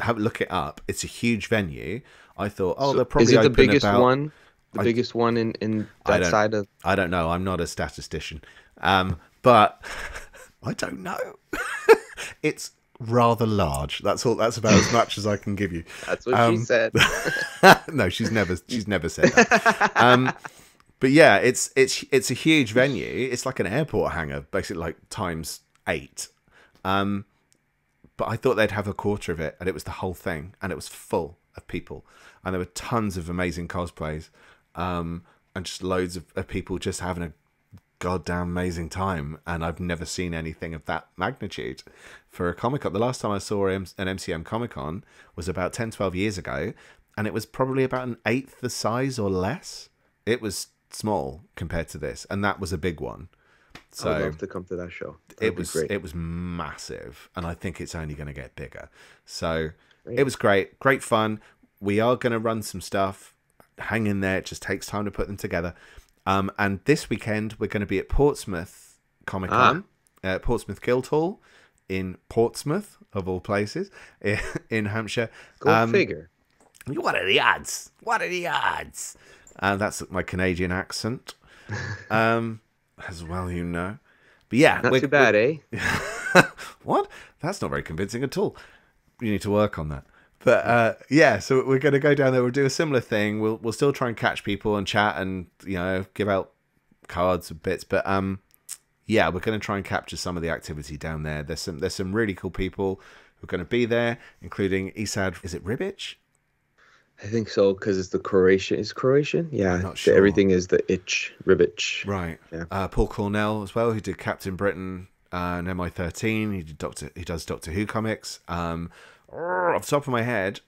Have look it up. It's a huge venue. I thought, oh, so they're probably is it the biggest about, one? The I, biggest one in in that side of. I don't know. I'm not a statistician, um, but I don't know. it's rather large. That's all. That's about as much as I can give you. That's what um, she said. no, she's never. She's never said that. Um, but yeah, it's it's it's a huge venue. It's like an airport hangar, basically like times eight. Um, but I thought they'd have a quarter of it, and it was the whole thing, and it was full of people, and there were tons of amazing cosplays, um, and just loads of, of people just having a goddamn amazing time, and I've never seen anything of that magnitude for a Comic Con. The last time I saw an MCM Comic Con was about 10, 12 years ago, and it was probably about an eighth the size or less. It was small compared to this, and that was a big one. So I'd love to come to that show. That'd it was it was massive, and I think it's only going to get bigger. So great. it was great, great fun. We are going to run some stuff. Hang in there; it just takes time to put them together. Um, and this weekend we're going to be at Portsmouth Comic Con, ah. uh, Portsmouth Guildhall in Portsmouth of all places in Hampshire. Go um, figure. What are the odds? What are the odds? Uh, that's my Canadian accent, um, as well, you know. But yeah, not too bad, eh? what? That's not very convincing at all. You need to work on that. But uh, yeah, so we're going to go down there. We'll do a similar thing. We'll we'll still try and catch people and chat and you know give out cards and bits. But um, yeah, we're going to try and capture some of the activity down there. There's some there's some really cool people who are going to be there, including Esad. Is it Ribic? I think so because it's the Croatian. Is Croatian? Yeah, not sure. everything is the itch Ribic. Right. Yeah. Uh, Paul Cornell as well, who did Captain Britain uh, and MI13. He did Doctor. He does Doctor Who comics. Um, off the top of my head,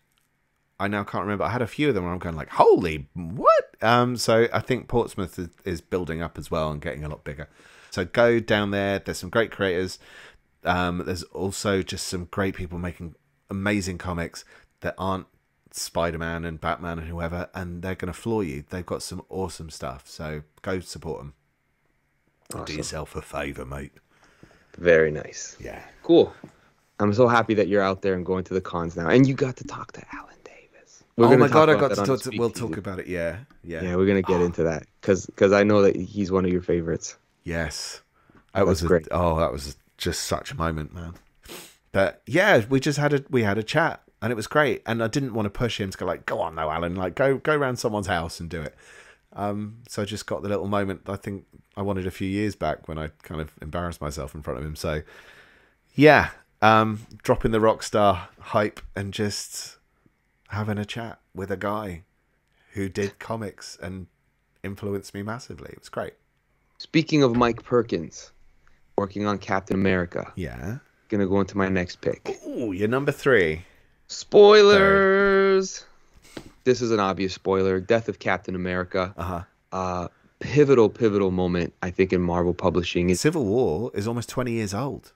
I now can't remember. I had a few of them where I'm going like, holy what? Um, so I think Portsmouth is, is, building up as well and getting a lot bigger. So go down there. There's some great creators. Um, there's also just some great people making amazing comics that aren't Spider-Man and Batman and whoever, and they're going to floor you. They've got some awesome stuff. So go support them. Awesome. Do yourself a favour, mate. Very nice. Yeah. Cool. I'm so happy that you're out there and going to the cons now, and you got to talk to Alan Davis. We're oh my god, I got to talk. To, we'll talk about it. Yeah, yeah. Yeah, we're gonna get oh. into that because because I know that he's one of your favorites. Yes, that was a, great. Oh, that was just such a moment, man. But yeah, we just had a we had a chat and it was great. And I didn't want to push him to go like, go on though, Alan, like go go around someone's house and do it. Um, so I just got the little moment I think I wanted a few years back when I kind of embarrassed myself in front of him. So yeah, um, dropping the rock star hype and just having a chat with a guy who did comics and influenced me massively. It was great. Speaking of Mike Perkins, working on Captain America. Yeah. Gonna go into my next pick. Oh, you're number three. Spoilers. This is an obvious spoiler. Death of Captain America. Uh-huh. Uh pivotal, pivotal moment, I think, in Marvel publishing. Civil War is almost twenty years old.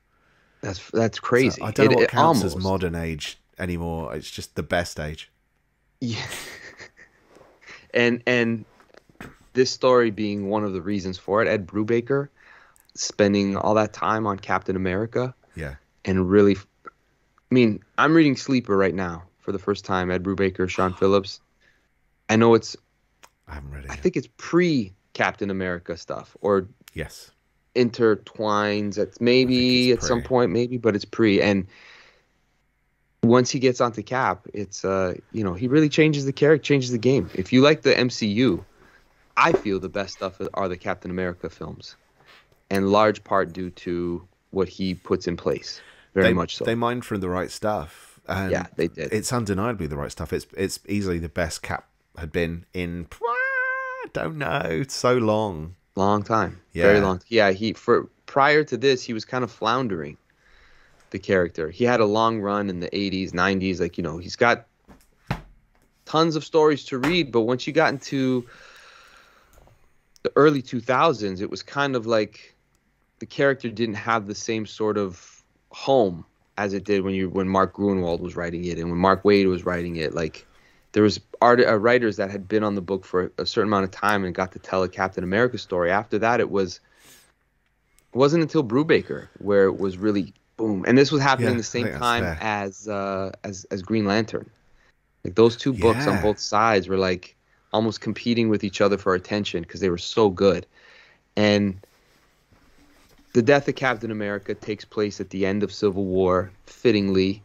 That's that's crazy. So I don't know it, what counts almost, as modern age anymore. It's just the best age. Yeah. and and this story being one of the reasons for it, Ed Brubaker spending all that time on Captain America. Yeah. And really I mean, I'm reading Sleeper right now for the first time. Ed Brubaker, Sean Phillips. I know it's. I haven't read it. I yet. think it's pre Captain America stuff, or yes, intertwines at maybe at pre. some point, maybe, but it's pre. And once he gets onto Cap, it's uh, you know, he really changes the character, changes the game. If you like the MCU, I feel the best stuff are the Captain America films, and large part due to what he puts in place very they, much so. They mined from the right stuff. And yeah, they did. It's undeniably the right stuff. It's it's easily the best Cap had been in. I don't know, so long, long time, yeah. very long. Yeah, he for prior to this, he was kind of floundering. The character, he had a long run in the '80s, '90s. Like you know, he's got tons of stories to read, but once you got into the early 2000s, it was kind of like the character didn't have the same sort of home as it did when you when Mark Gruenwald was writing it and when Mark Waid was writing it. Like there was art uh, writers that had been on the book for a certain amount of time and got to tell a Captain America story. After that, it was it wasn't until Brubaker where it was really boom. And this was happening yeah, the same time as uh, as as Green Lantern. Like those two books yeah. on both sides were like almost competing with each other for attention because they were so good. And the death of Captain America takes place at the end of Civil War, fittingly.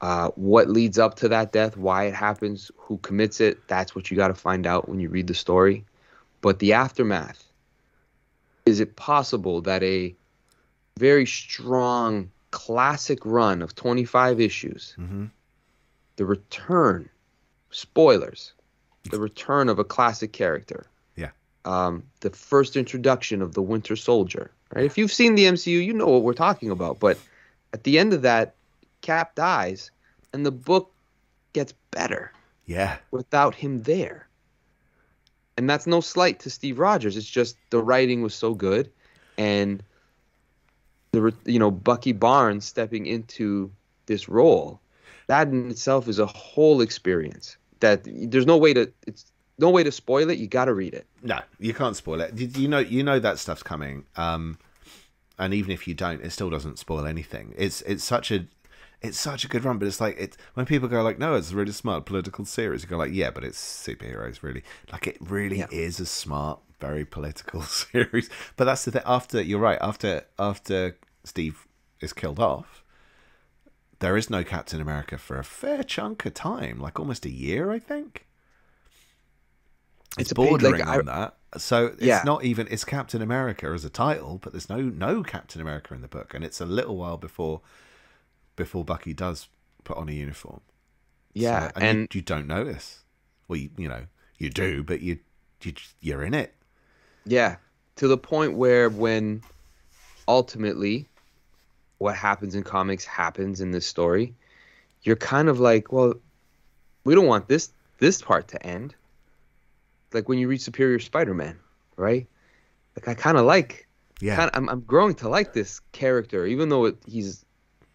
Uh, what leads up to that death, why it happens, who commits it, that's what you got to find out when you read the story. But the aftermath is it possible that a very strong classic run of 25 issues, mm-hmm. the return, spoilers, the return of a classic character, yeah, um, the first introduction of the Winter Soldier, right? If you've seen the MCU, you know what we're talking about. But at the end of that, Cap dies, and the book gets better. Yeah. Without him there. And that's no slight to Steve Rogers. It's just the writing was so good, and the you know Bucky Barnes stepping into this role, that in itself is a whole experience. That there's no way to it's no way to spoil it. You got to read it. No, you can't spoil it. You know, you know that stuff's coming. Um, and even if you don't, it still doesn't spoil anything. It's it's such a it's such a good run, but it's like it when people go like, "No, it's a really smart political series." You go like, "Yeah, but it's superheroes, really." Like it really yeah. is a smart, very political series. But that's the thing. After you're right. After after Steve is killed off, there is no Captain America for a fair chunk of time, like almost a year, I think. It's, it's bordering like, on I, that. So it's yeah. not even it's Captain America as a title, but there's no no Captain America in the book, and it's a little while before before Bucky does put on a uniform. Yeah, so, and, and you, you, don't notice. Well, you, you know you do, but you, you you're in it. Yeah, to the point where when ultimately what happens in comics happens in this story, you're kind of like, well, we don't want this this part to end like when you read Superior Spider-Man, right? Like I kind of like, yeah, kinda, I'm I'm growing to like this character, even though it, he's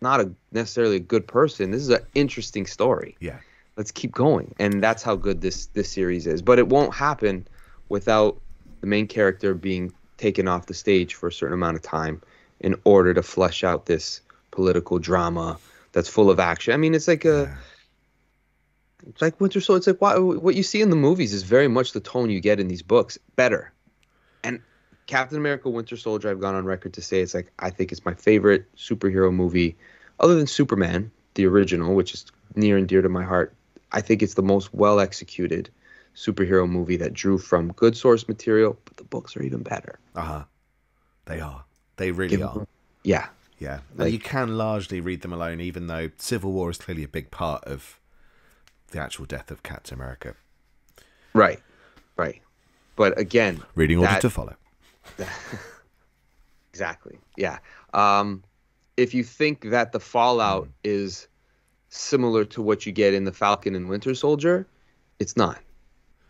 not a necessarily a good person. This is an interesting story. Yeah, let's keep going, and that's how good this this series is. But it won't happen without the main character being taken off the stage for a certain amount of time in order to flesh out this political drama that's full of action. I mean, it's like a yeah. it's like Winter Soldier. It's like what what you see in the movies is very much the tone you get in these books, better. And Captain America: Winter Soldier, I've gone on record to say it's like I think it's my favorite superhero movie, other than Superman, the original, which is near and dear to my heart. I think it's the most well executed superhero movie that drew from good source material, but the books are even better. Uh huh. They are. They really Give are. Them, yeah. Yeah. Like, and you can largely read them alone, even though Civil War is clearly a big part of the actual death of Captain America. Right. Right. But again, reading order to follow. exactly. Yeah. Um, if you think that the fallout mm. is similar to what you get in the Falcon and Winter Soldier, it's not.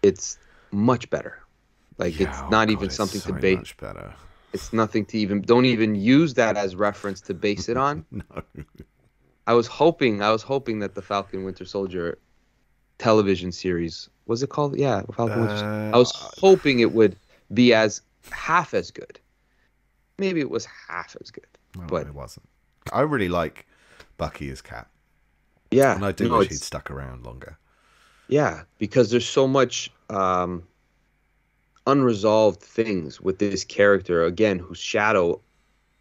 It's much better. Like yeah, it's oh not God, even something so to base. Much better. It's nothing to even. Don't even use that as reference to base it on. no. I was hoping. I was hoping that the Falcon Winter Soldier television series was it called? Yeah, Falcon uh, Winter. I was hoping it would be as half as good. Maybe it was half as good, well, but it wasn't. I really like Bucky as Cap. Yeah, and I do no, wish he'd stuck around longer. Yeah, because there's so much um, unresolved things with this character again, whose shadow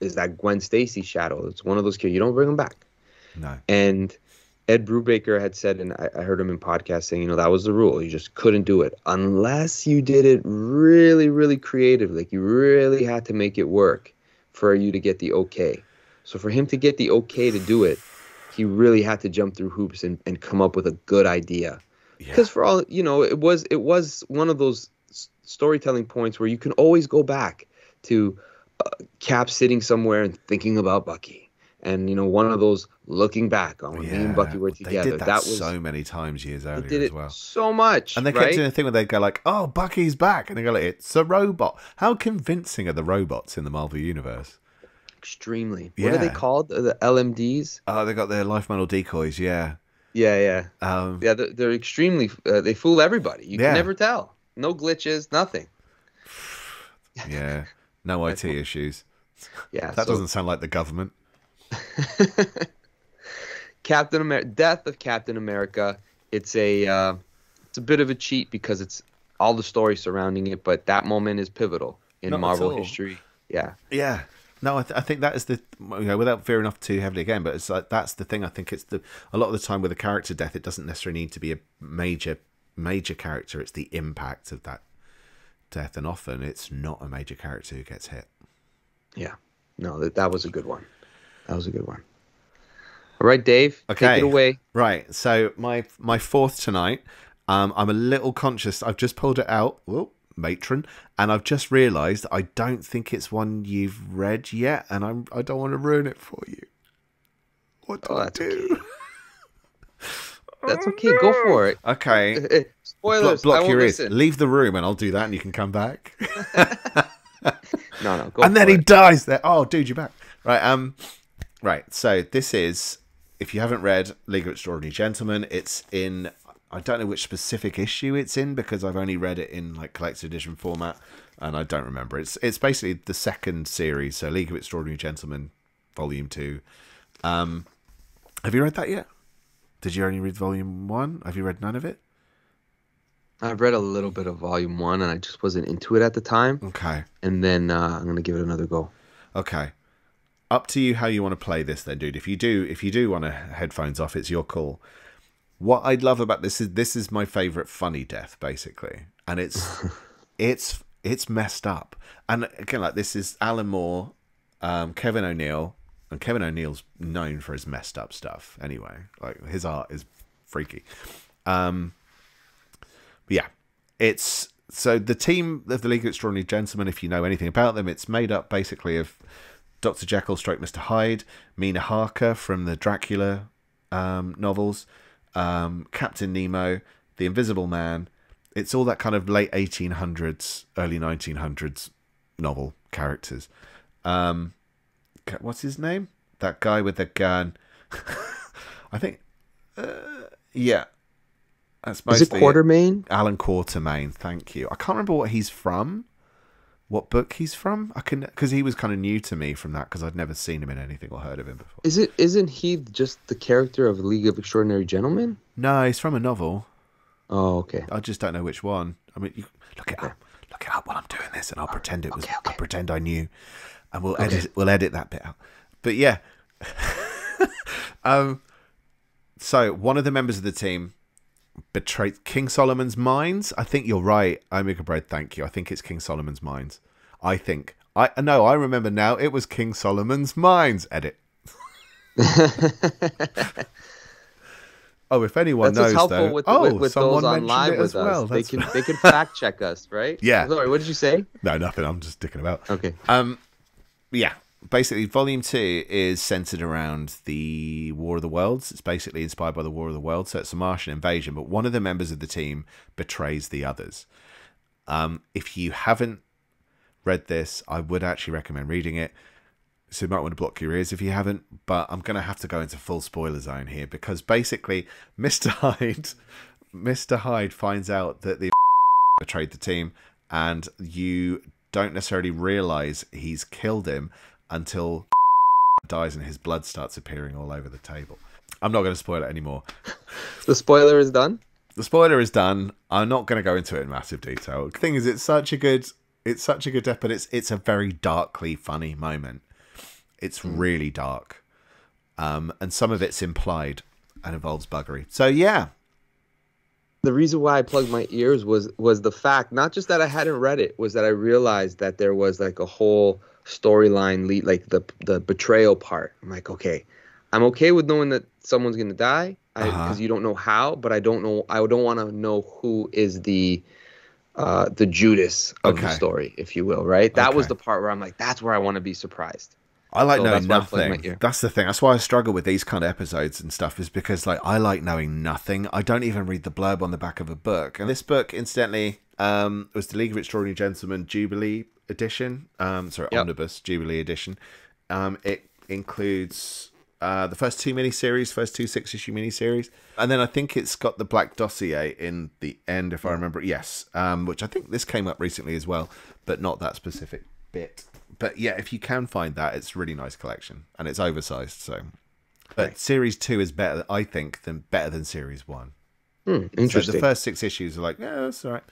is that Gwen Stacy shadow. It's one of those kids you don't bring them back. No. And Ed Brubaker had said, and I, I heard him in podcast saying, you know, that was the rule. You just couldn't do it unless you did it really, really creatively. Like you really had to make it work for you to get the okay. So for him to get the okay to do it, he really had to jump through hoops and, and come up with a good idea. Because yeah. for all you know, it was it was one of those storytelling points where you can always go back to uh, Cap sitting somewhere and thinking about Bucky, and you know one of those looking back on when yeah, me and Bucky were together. They did that, that was so many times years earlier did it as well. So much, and they kept right? doing a thing where they'd go like, "Oh, Bucky's back," and they go like, "It's a robot." How convincing are the robots in the Marvel universe? Extremely. Yeah. What are they called? The LMDs? Oh, they got their life model decoys. Yeah. Yeah, yeah, um, yeah. They're, they're extremely. Uh, they fool everybody. You yeah. can never tell. No glitches. Nothing. Yeah. No IT issues. Yeah. That so, doesn't sound like the government. Captain America, Death of Captain America. It's a uh, it's a bit of a cheat because it's all the story surrounding it, but that moment is pivotal in Not Marvel history. Yeah. Yeah. No, I, th- I, think that is the you know without veering off too heavily again, but it's like that's the thing. I think it's the a lot of the time with a character death, it doesn't necessarily need to be a major major character. It's the impact of that death, and often it's not a major character who gets hit. Yeah, no, that that was a good one. That was a good one. All right, Dave. Okay, take it away. Right. So my my fourth tonight. Um, I'm a little conscious. I've just pulled it out. Whoa, matron, and I've just realised I don't think it's one you've read yet, and I'm I don't want to ruin it for you. What do oh, I do? Okay. that's okay. Go for it. Okay. Spoilers. Block, block your ears. Leave the room, and I'll do that, and you can come back. no, no. Go and then it. he dies there. Oh, dude, you're back. Right. Um. Right. So this is. If you haven't read League of Extraordinary Gentlemen, it's in I don't know which specific issue it's in because I've only read it in like collected edition format, and I don't remember. It's it's basically the second series, so League of Extraordinary Gentlemen, Volume Two. Um, have you read that yet? Did you only read Volume One? Have you read none of it? I've read a little bit of Volume One, and I just wasn't into it at the time. Okay. And then uh, I'm gonna give it another go. Okay. Up to you how you want to play this, then, dude. If you do, if you do want to headphones off, it's your call what I'd love about this is this is my favorite funny death, basically, and it's it's it's messed up. And again, like this is Alan Moore, um, Kevin O'Neill, and Kevin O'Neill's known for his messed up stuff. Anyway, like his art is freaky. Um, yeah, it's so the team of the League of Extraordinary Gentlemen. If you know anything about them, it's made up basically of Doctor Jekyll, stroke Mister Hyde, Mina Harker from the Dracula um, novels um, Captain Nemo, The Invisible Man. It's all that kind of late 1800s, early 1900s novel characters. Um, what's his name? That guy with the gun. I think, uh, yeah. That's mostly Is it Quatermain? Alan Quatermain, thank you. I can't remember what he's from. What book he's from. I can because he was kind of new to me from that because I'd never seen him in anything or heard of him before. Is it? Isn't he just the character of League of Extraordinary Gentlemen? No, he's from a novel. Oh, okay. I just don't know which one. I mean, you, look it okay. up. Look it up while I'm doing this, and I'll pretend it was. Okay, okay. I'll pretend I knew, and we'll edit. We'll edit that bit out. But yeah. um. So one of the members of the team betrayed King Solomon's mines. I think you're right, Omega Bread. Thank you. I think it's King Solomon's mines. I think I no. I remember now. It was King Solomon's mines. Edit. oh, if anyone That's knows, though, with, oh, with, with those on live with well. us. They can they can fact check us, right? Yeah. Sorry, what did you say? No, nothing. I'm just dicking about. Okay. Um, yeah basically volume two is centered around the war of the worlds it's basically inspired by the war of the worlds so it's a martian invasion but one of the members of the team betrays the others um, if you haven't read this i would actually recommend reading it so you might want to block your ears if you haven't but i'm going to have to go into full spoiler zone here because basically mr hyde mr hyde finds out that the betrayed the team and you don't necessarily realize he's killed him until dies and his blood starts appearing all over the table. I'm not going to spoil it anymore. the spoiler is done. The spoiler is done. I'm not going to go into it in massive detail. The thing is, it's such a good, it's such a good death, but it's it's a very darkly funny moment. It's mm. really dark, um, and some of it's implied and involves buggery. So yeah. The reason why I plugged my ears was was the fact, not just that I hadn't read it, was that I realized that there was like a whole storyline lead like the the betrayal part. I'm like, okay, I'm okay with knowing that someone's gonna die because uh-huh. you don't know how, but I don't know. I don't want to know who is the uh, the Judas of okay. the story, if you will. Right? That okay. was the part where I'm like, that's where I want to be surprised. I like so knowing nothing. That's the thing. That's why I struggle with these kind of episodes and stuff. Is because like I like knowing nothing. I don't even read the blurb on the back of a book. And this book, incidentally, um, was the League of Extraordinary Gentlemen Jubilee edition. Um, sorry, yep. Omnibus Jubilee edition. Um, it includes uh, the first two miniseries, first two six issue miniseries, and then I think it's got the Black Dossier in the end, if I remember. Yes, um, which I think this came up recently as well, but not that specific bit. But yeah, if you can find that, it's really nice collection, and it's oversized. So, but series two is better, I think, than better than series one. Hmm, interesting. So the first six issues are like, yeah, that's all right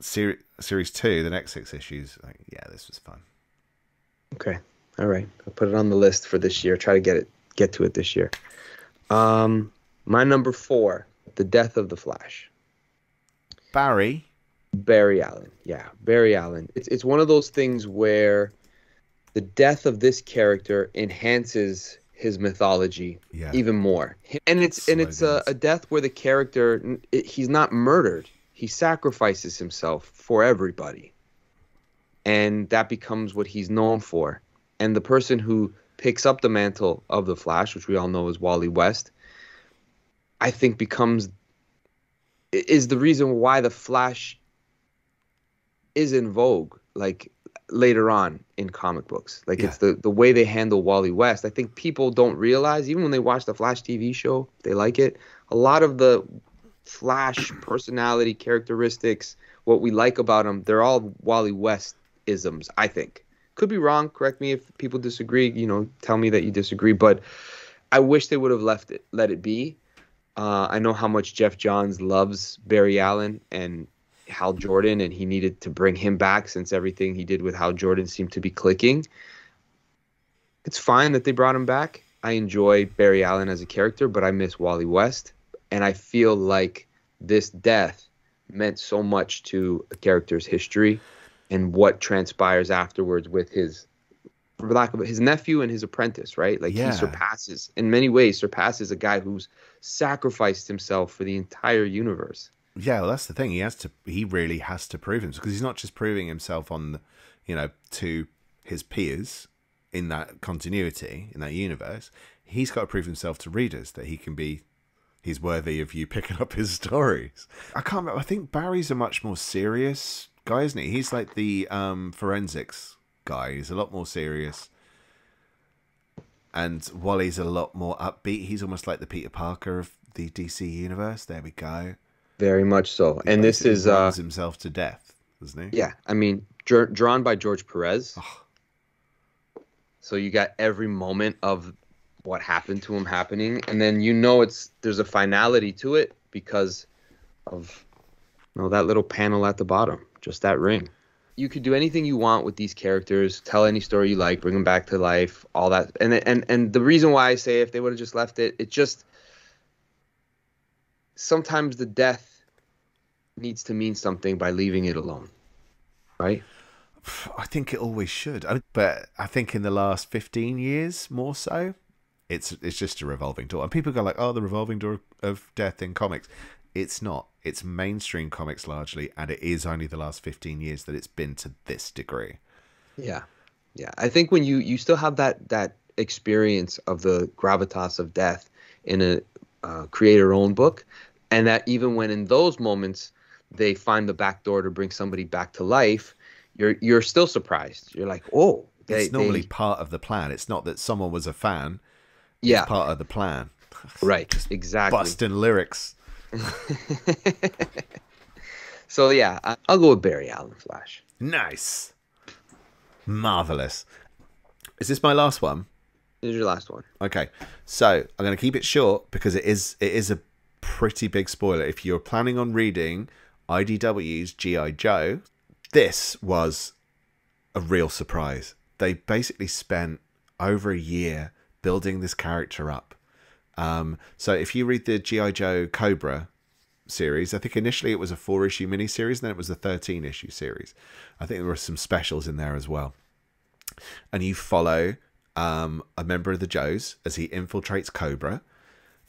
series series two, the next six issues, like, yeah, this was fun. Okay, all right, I'll put it on the list for this year. Try to get it get to it this year. Um, my number four, the death of the Flash. Barry. Barry Allen, yeah, Barry Allen. It's it's one of those things where the death of this character enhances his mythology yeah. even more, and it's and it's a, a, death where the character it, he's not murdered he sacrifices himself for everybody. And that becomes what he's known for. And the person who picks up the mantle of the Flash, which we all know is Wally West, I think becomes is the reason why the Flash is in vogue like later on in comic books. Like yeah. it's the the way they handle Wally West. I think people don't realize even when they watch the Flash TV show, they like it. A lot of the Flash personality characteristics, what we like about him, they're all Wally West isms, I think. Could be wrong. Correct me if people disagree. You know, tell me that you disagree. But I wish they would have left it, let it be. Uh, I know how much Geoff Johns loves Barry Allen and Hal Jordan, and he needed to bring him back since everything he did with Hal Jordan seemed to be clicking. It's fine that they brought him back. I enjoy Barry Allen as a character, but I miss Wally West and I feel like this death meant so much to a character's history and what transpires afterwards with his for lack of his nephew and his apprentice, right? Like yeah. he surpasses in many ways surpasses a guy who's sacrificed himself for the entire universe. Yeah, well, that's the thing. He has to. He really has to prove himself because he's not just proving himself on, the, you know, to his peers in that continuity in that universe. He's got to prove himself to readers that he can be he's worthy of you picking up his stories. I can't remember. I think Barry's a much more serious guy, isn't he? He's like the um, forensics guy. He's a lot more serious. And Wally's a lot more upbeat. He's almost like the Peter Parker of the DC universe. There we go. Very much so. He and this is uh himself to death, doesn't he? Yeah, I mean, drawn by George Perez. Oh. So you got every moment of what happened to him happening, and then you know it's there's a finality to it because of you know that little panel at the bottom, just that ring. You could do anything you want with these characters, tell any story you like, bring them back to life, all that. And and and the reason why I say if they would have just left it, it just sometimes the death needs to mean something by leaving it alone, right? I think it always should, but I think in the last fifteen years more so, it's it's just a revolving door. And people go like, "Oh, the revolving door of death in comics." It's not. It's mainstream comics largely, and it is only the last fifteen years that it's been to this degree. Yeah, yeah. I think when you you still have that that experience of the gravitas of death in a uh, creator-owned book, and that even when in those moments they find the back door to bring somebody back to life, you're you're still surprised. You're like, oh, they, it's normally they... part of the plan. It's not that someone was a fan. Yeah, it's part of the plan. Right, exactly. Busting lyrics. so yeah, I'll go with Barry Allen Flash. Nice, marvelous. Is this my last one? This is your last one. Okay, so I'm going to keep it short because it is it is a pretty big spoiler. If you're planning on reading IDW's GI Joe, this was a real surprise. They basically spent over a year building this character up. Um, so if you read the GI Joe Cobra series, I think initially it was a four issue miniseries, then it was a thirteen issue series. I think there were some specials in there as well. And you follow um, a member of the Joes as he infiltrates Cobra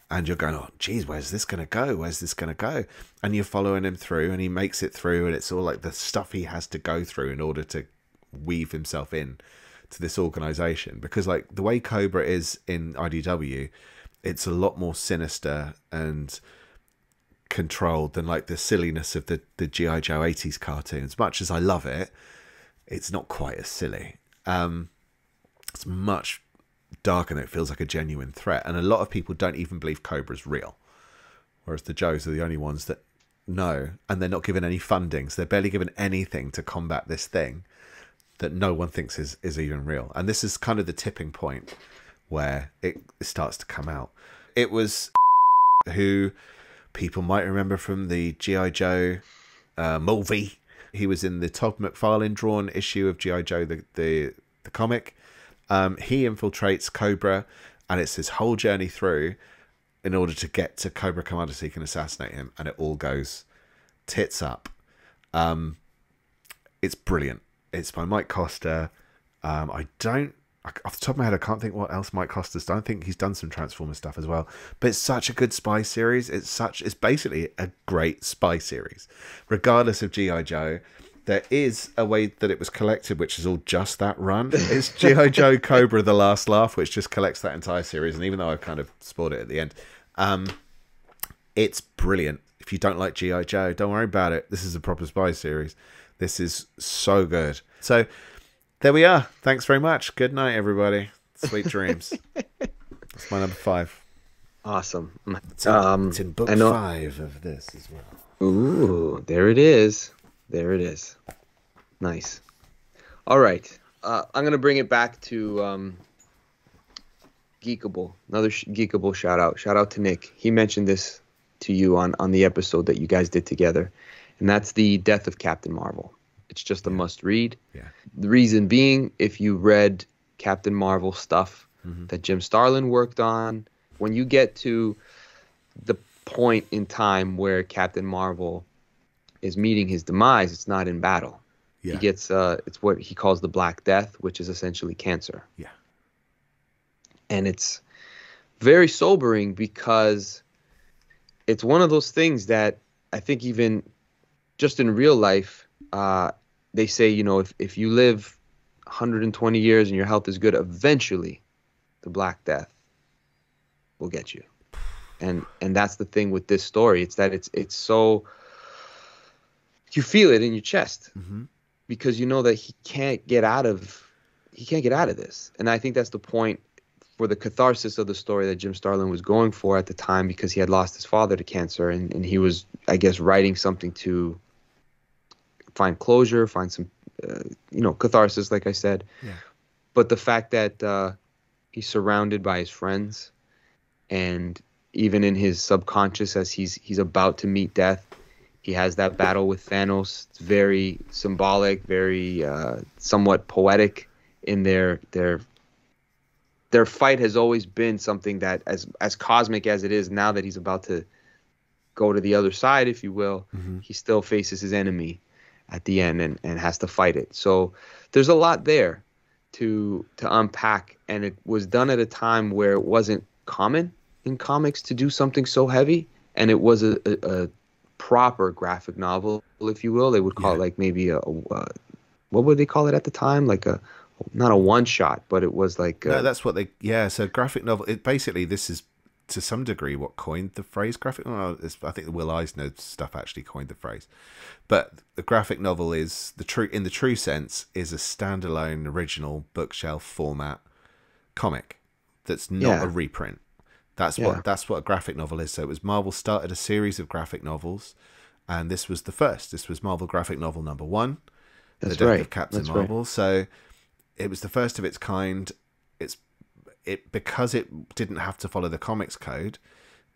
and you're going, oh, geez, where's this going to go? Where's this going to go? And you're following him through, and he makes it through, and it's all like the stuff he has to go through in order to weave himself in to this organization. Because, like, the way Cobra is in IDW, it's a lot more sinister and controlled than like the silliness of the, the G.I. Joe 80s cartoons. Much as I love it, it's not quite as silly. Um, it's much darker and it feels like a genuine threat. And a lot of people don't even believe Cobra's real. Whereas the Joes are the only ones that know, and they're not given any funding, so they're barely given anything to combat this thing that no one thinks is, is even real. And this is kind of the tipping point where it starts to come out. It was who people might remember from the G.I. Joe uh, movie. He was in the Todd McFarlane drawn issue of G.I. Joe, the, the, the comic. Um, he infiltrates Cobra, and it's his whole journey through in order to get to Cobra Commander so he can assassinate him, and it all goes tits up. Um, it's brilliant. It's by Mike Costa. Um, I don't, off the top of my head, I can't think what else Mike Costa's done. I think he's done some Transformer stuff as well. But it's such a good spy series. It's such, it's basically a great spy series, regardless of GI Joe there is a way that it was collected, which is all just that run. It's G.I. Joe Cobra The Last Laugh, which just collects that entire series. And even though I've kind of spoiled it at the end, um, it's brilliant. If you don't like G.I. Joe, don't worry about it. This is a proper spy series. This is so good. So there we are. Thanks very much. Good night, everybody. Sweet dreams. That's my number five. Awesome. It's in, um, it's in book five of this as well. Ooh, there it is. There it is. Nice. All right. Uh, I'm gonna bring it back to um, Geekable. Another sh- Geekable shout out. Shout out to Nick. He mentioned this to you on on the episode that you guys did together, and that's the death of Captain Marvel. It's just a must read. Yeah. The reason being, if you read Captain Marvel stuff mm-hmm. that Jim Starlin worked on, when you get to the point in time where Captain Marvel is meeting his demise, it's not in battle. Yeah. He gets uh, it's what he calls the Black Death, which is essentially cancer. Yeah. And it's very sobering because it's one of those things that I think even just in real life, uh, they say, you know, if, if you live 120 years and your health is good, eventually the Black Death will get you. And and that's the thing with this story. It's that it's it's so you feel it in your chest mm-hmm. because you know that he can't get out of he can't get out of this. And I think that's the point for the catharsis of the story that Jim Starlin was going for at the time because he had lost his father to cancer and, and he was, I guess, writing something to find closure, find some uh, you know, catharsis, like I said. Yeah. But the fact that uh, he's surrounded by his friends, and even in his subconscious, as he's he's about to meet death, he has that battle with Thanos. It's very symbolic, very uh, somewhat poetic in their their their fight has always been something that as as cosmic as it is now that he's about to go to the other side if you will mm-hmm. he still faces his enemy at the end and, and has to fight it so there's a lot there to to unpack and it was done at a time where it wasn't common in comics to do something so heavy and it was a, a, a proper graphic novel if you will they would call yeah. it like maybe a, a, what would they call it at the time like a not a one shot, but it was like no, that's what they yeah. So graphic novel. It basically this is to some degree what coined the phrase graphic. Well, I think the Will Eisner stuff actually coined the phrase, but the graphic novel is the true in the true sense is a standalone original bookshelf format comic that's not yeah. a reprint. That's yeah. what that's what a graphic novel is. So it was Marvel started a series of graphic novels, and this was the first. This was Marvel graphic novel number one. That's the Death right. of Captain that's Marvel. Right. So it was the first of its kind. It's it because it didn't have to follow the comics code.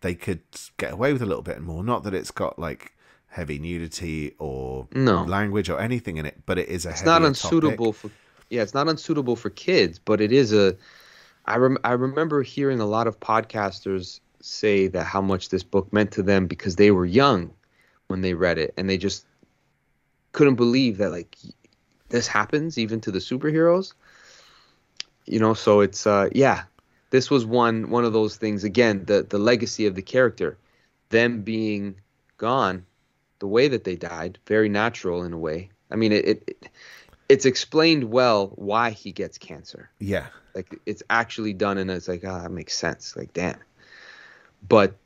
They could get away with a little bit more. Not that it's got like heavy nudity or no. language or anything in it, but it is a. It's not unsuitable topic. for. Yeah, it's not unsuitable for kids, but it is a. I rem- I remember hearing a lot of podcasters say that how much this book meant to them because they were young when they read it and they just couldn't believe that like this happens even to the superheroes. You know, so it's uh yeah, this was one one of those things again, the the legacy of the character, them being gone, the way that they died, very natural in a way. I mean, it, it it's explained well why he gets cancer. Yeah. Like it's actually done and it's like, ah, oh, that makes sense. Like, damn. But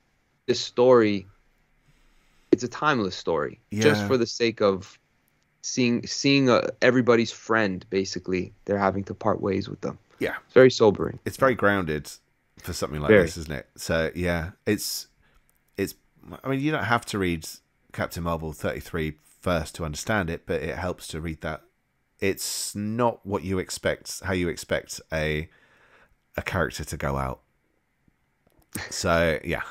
this story it's a timeless story. Yeah. Just for the sake of seeing seeing uh, everybody's friend basically they're having to part ways with them yeah. It's very sobering. It's very grounded for something like very. this isn't it? So yeah it's it's i mean you don't have to read captain marvel 33 first to understand it but it helps to read that. It's not what you expect how you expect a a character to go out. So yeah.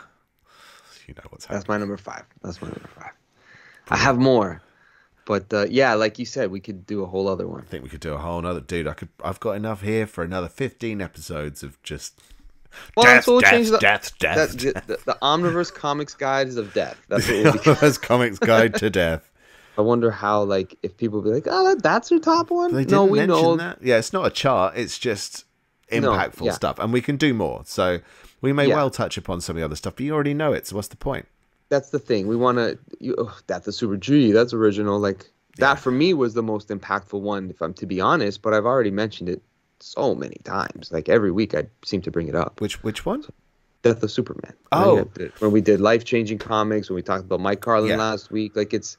You know what's happening that's my number five. That's my number five. I have more but uh, yeah, like you said, we could do a whole other one. I think we could do a whole other dude. I could. I've got enough here for another fifteen episodes of just. Well, death, we'll death, the, death, death, that, death. The, the, the, Omniverse Comics Guides of Death. That's what we'll be. Omniverse Comics Guide to Death. I wonder how, like, if people be like, "Oh, that, that's your top one." They no, we know that. Yeah, it's not a chart. It's just impactful no, yeah. stuff, and we can do more. So we may yeah. well touch upon some of the other stuff, but you already know it. So what's the point? That's the thing. We want to. Oh, that's a super G. That's original. Like that for me was the most impactful one, if I'm to be honest. But I've already mentioned it so many times. Like every week, I seem to bring it up. Which which one? Death of Superman. Oh, when we did life changing comics, when we talked about Mike Carlin yeah. last week, like it's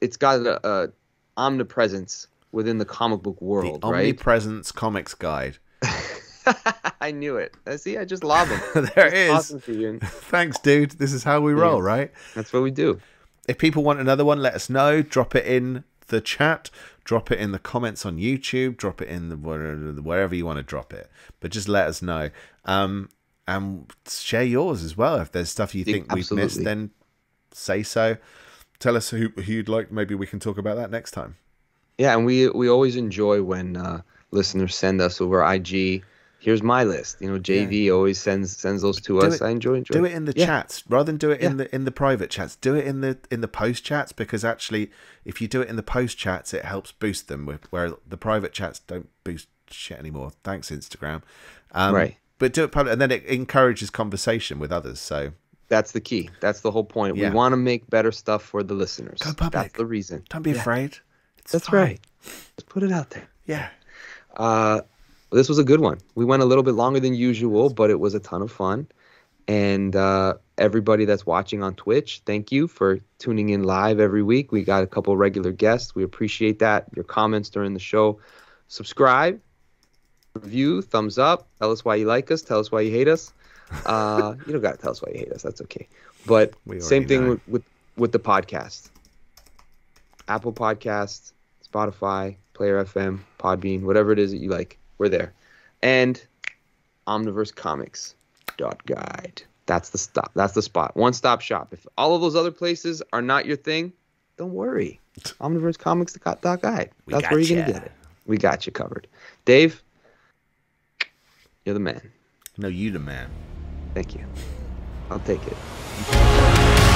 it's got a, a, omnipresence within the comic book world, the right? Omnipresence Comics Guide. I knew it. See, I just lob them. there it is. Awesome Thanks, dude. This is how we roll, yeah. right? That's what we do if people want another one, let us know. Drop it in the chat, drop it in the comments on YouTube, drop it in the wherever you want to drop it. But just let us know. Um, and share yours as well. If there's stuff you think Absolutely. we've missed, then say so. Tell us who, who you'd like. Maybe we can talk about that next time. Yeah, and we we always enjoy when uh, listeners send us over IG here's my list. You know, JV yeah. always sends sends those to do us. It, I enjoy enjoy. Do it in the yeah. chats rather than do it yeah. in the in the private chats. Do it in the in the post chats because actually, if you do it in the post chats, it helps boost them. With where the private chats don't boost shit anymore. Thanks Instagram. Um, right. But do it public, and then it encourages conversation with others. So that's the key. That's the whole point. We want to make better stuff for the listeners. Go public. That's the reason. Don't be afraid. It's that's fine. right. Let's put it out there. Yeah. Uh, this was a good one. We went a little bit longer than usual, but it was a ton of fun. And uh, everybody that's watching on Twitch, thank you for tuning in live every week. We got a couple regular guests. We appreciate that. Your comments during the show. Subscribe, review, thumbs up. Tell us why you like us. Tell us why you hate us. Uh, you don't got to tell us why you hate us. That's okay. But same thing with, with, with the podcast. Apple Podcast, Spotify, Player FM, Podbean, whatever it is that you like. We're there. And Omniverse Comics dot guide. That's the stop. That's the spot. One stop shop. If all of those other places are not your thing, don't worry. Omniverse Comics dot guide. That's where you're gonna get it. We got you covered. Dave, you're the man. No, you the man. Thank you. I'll take it.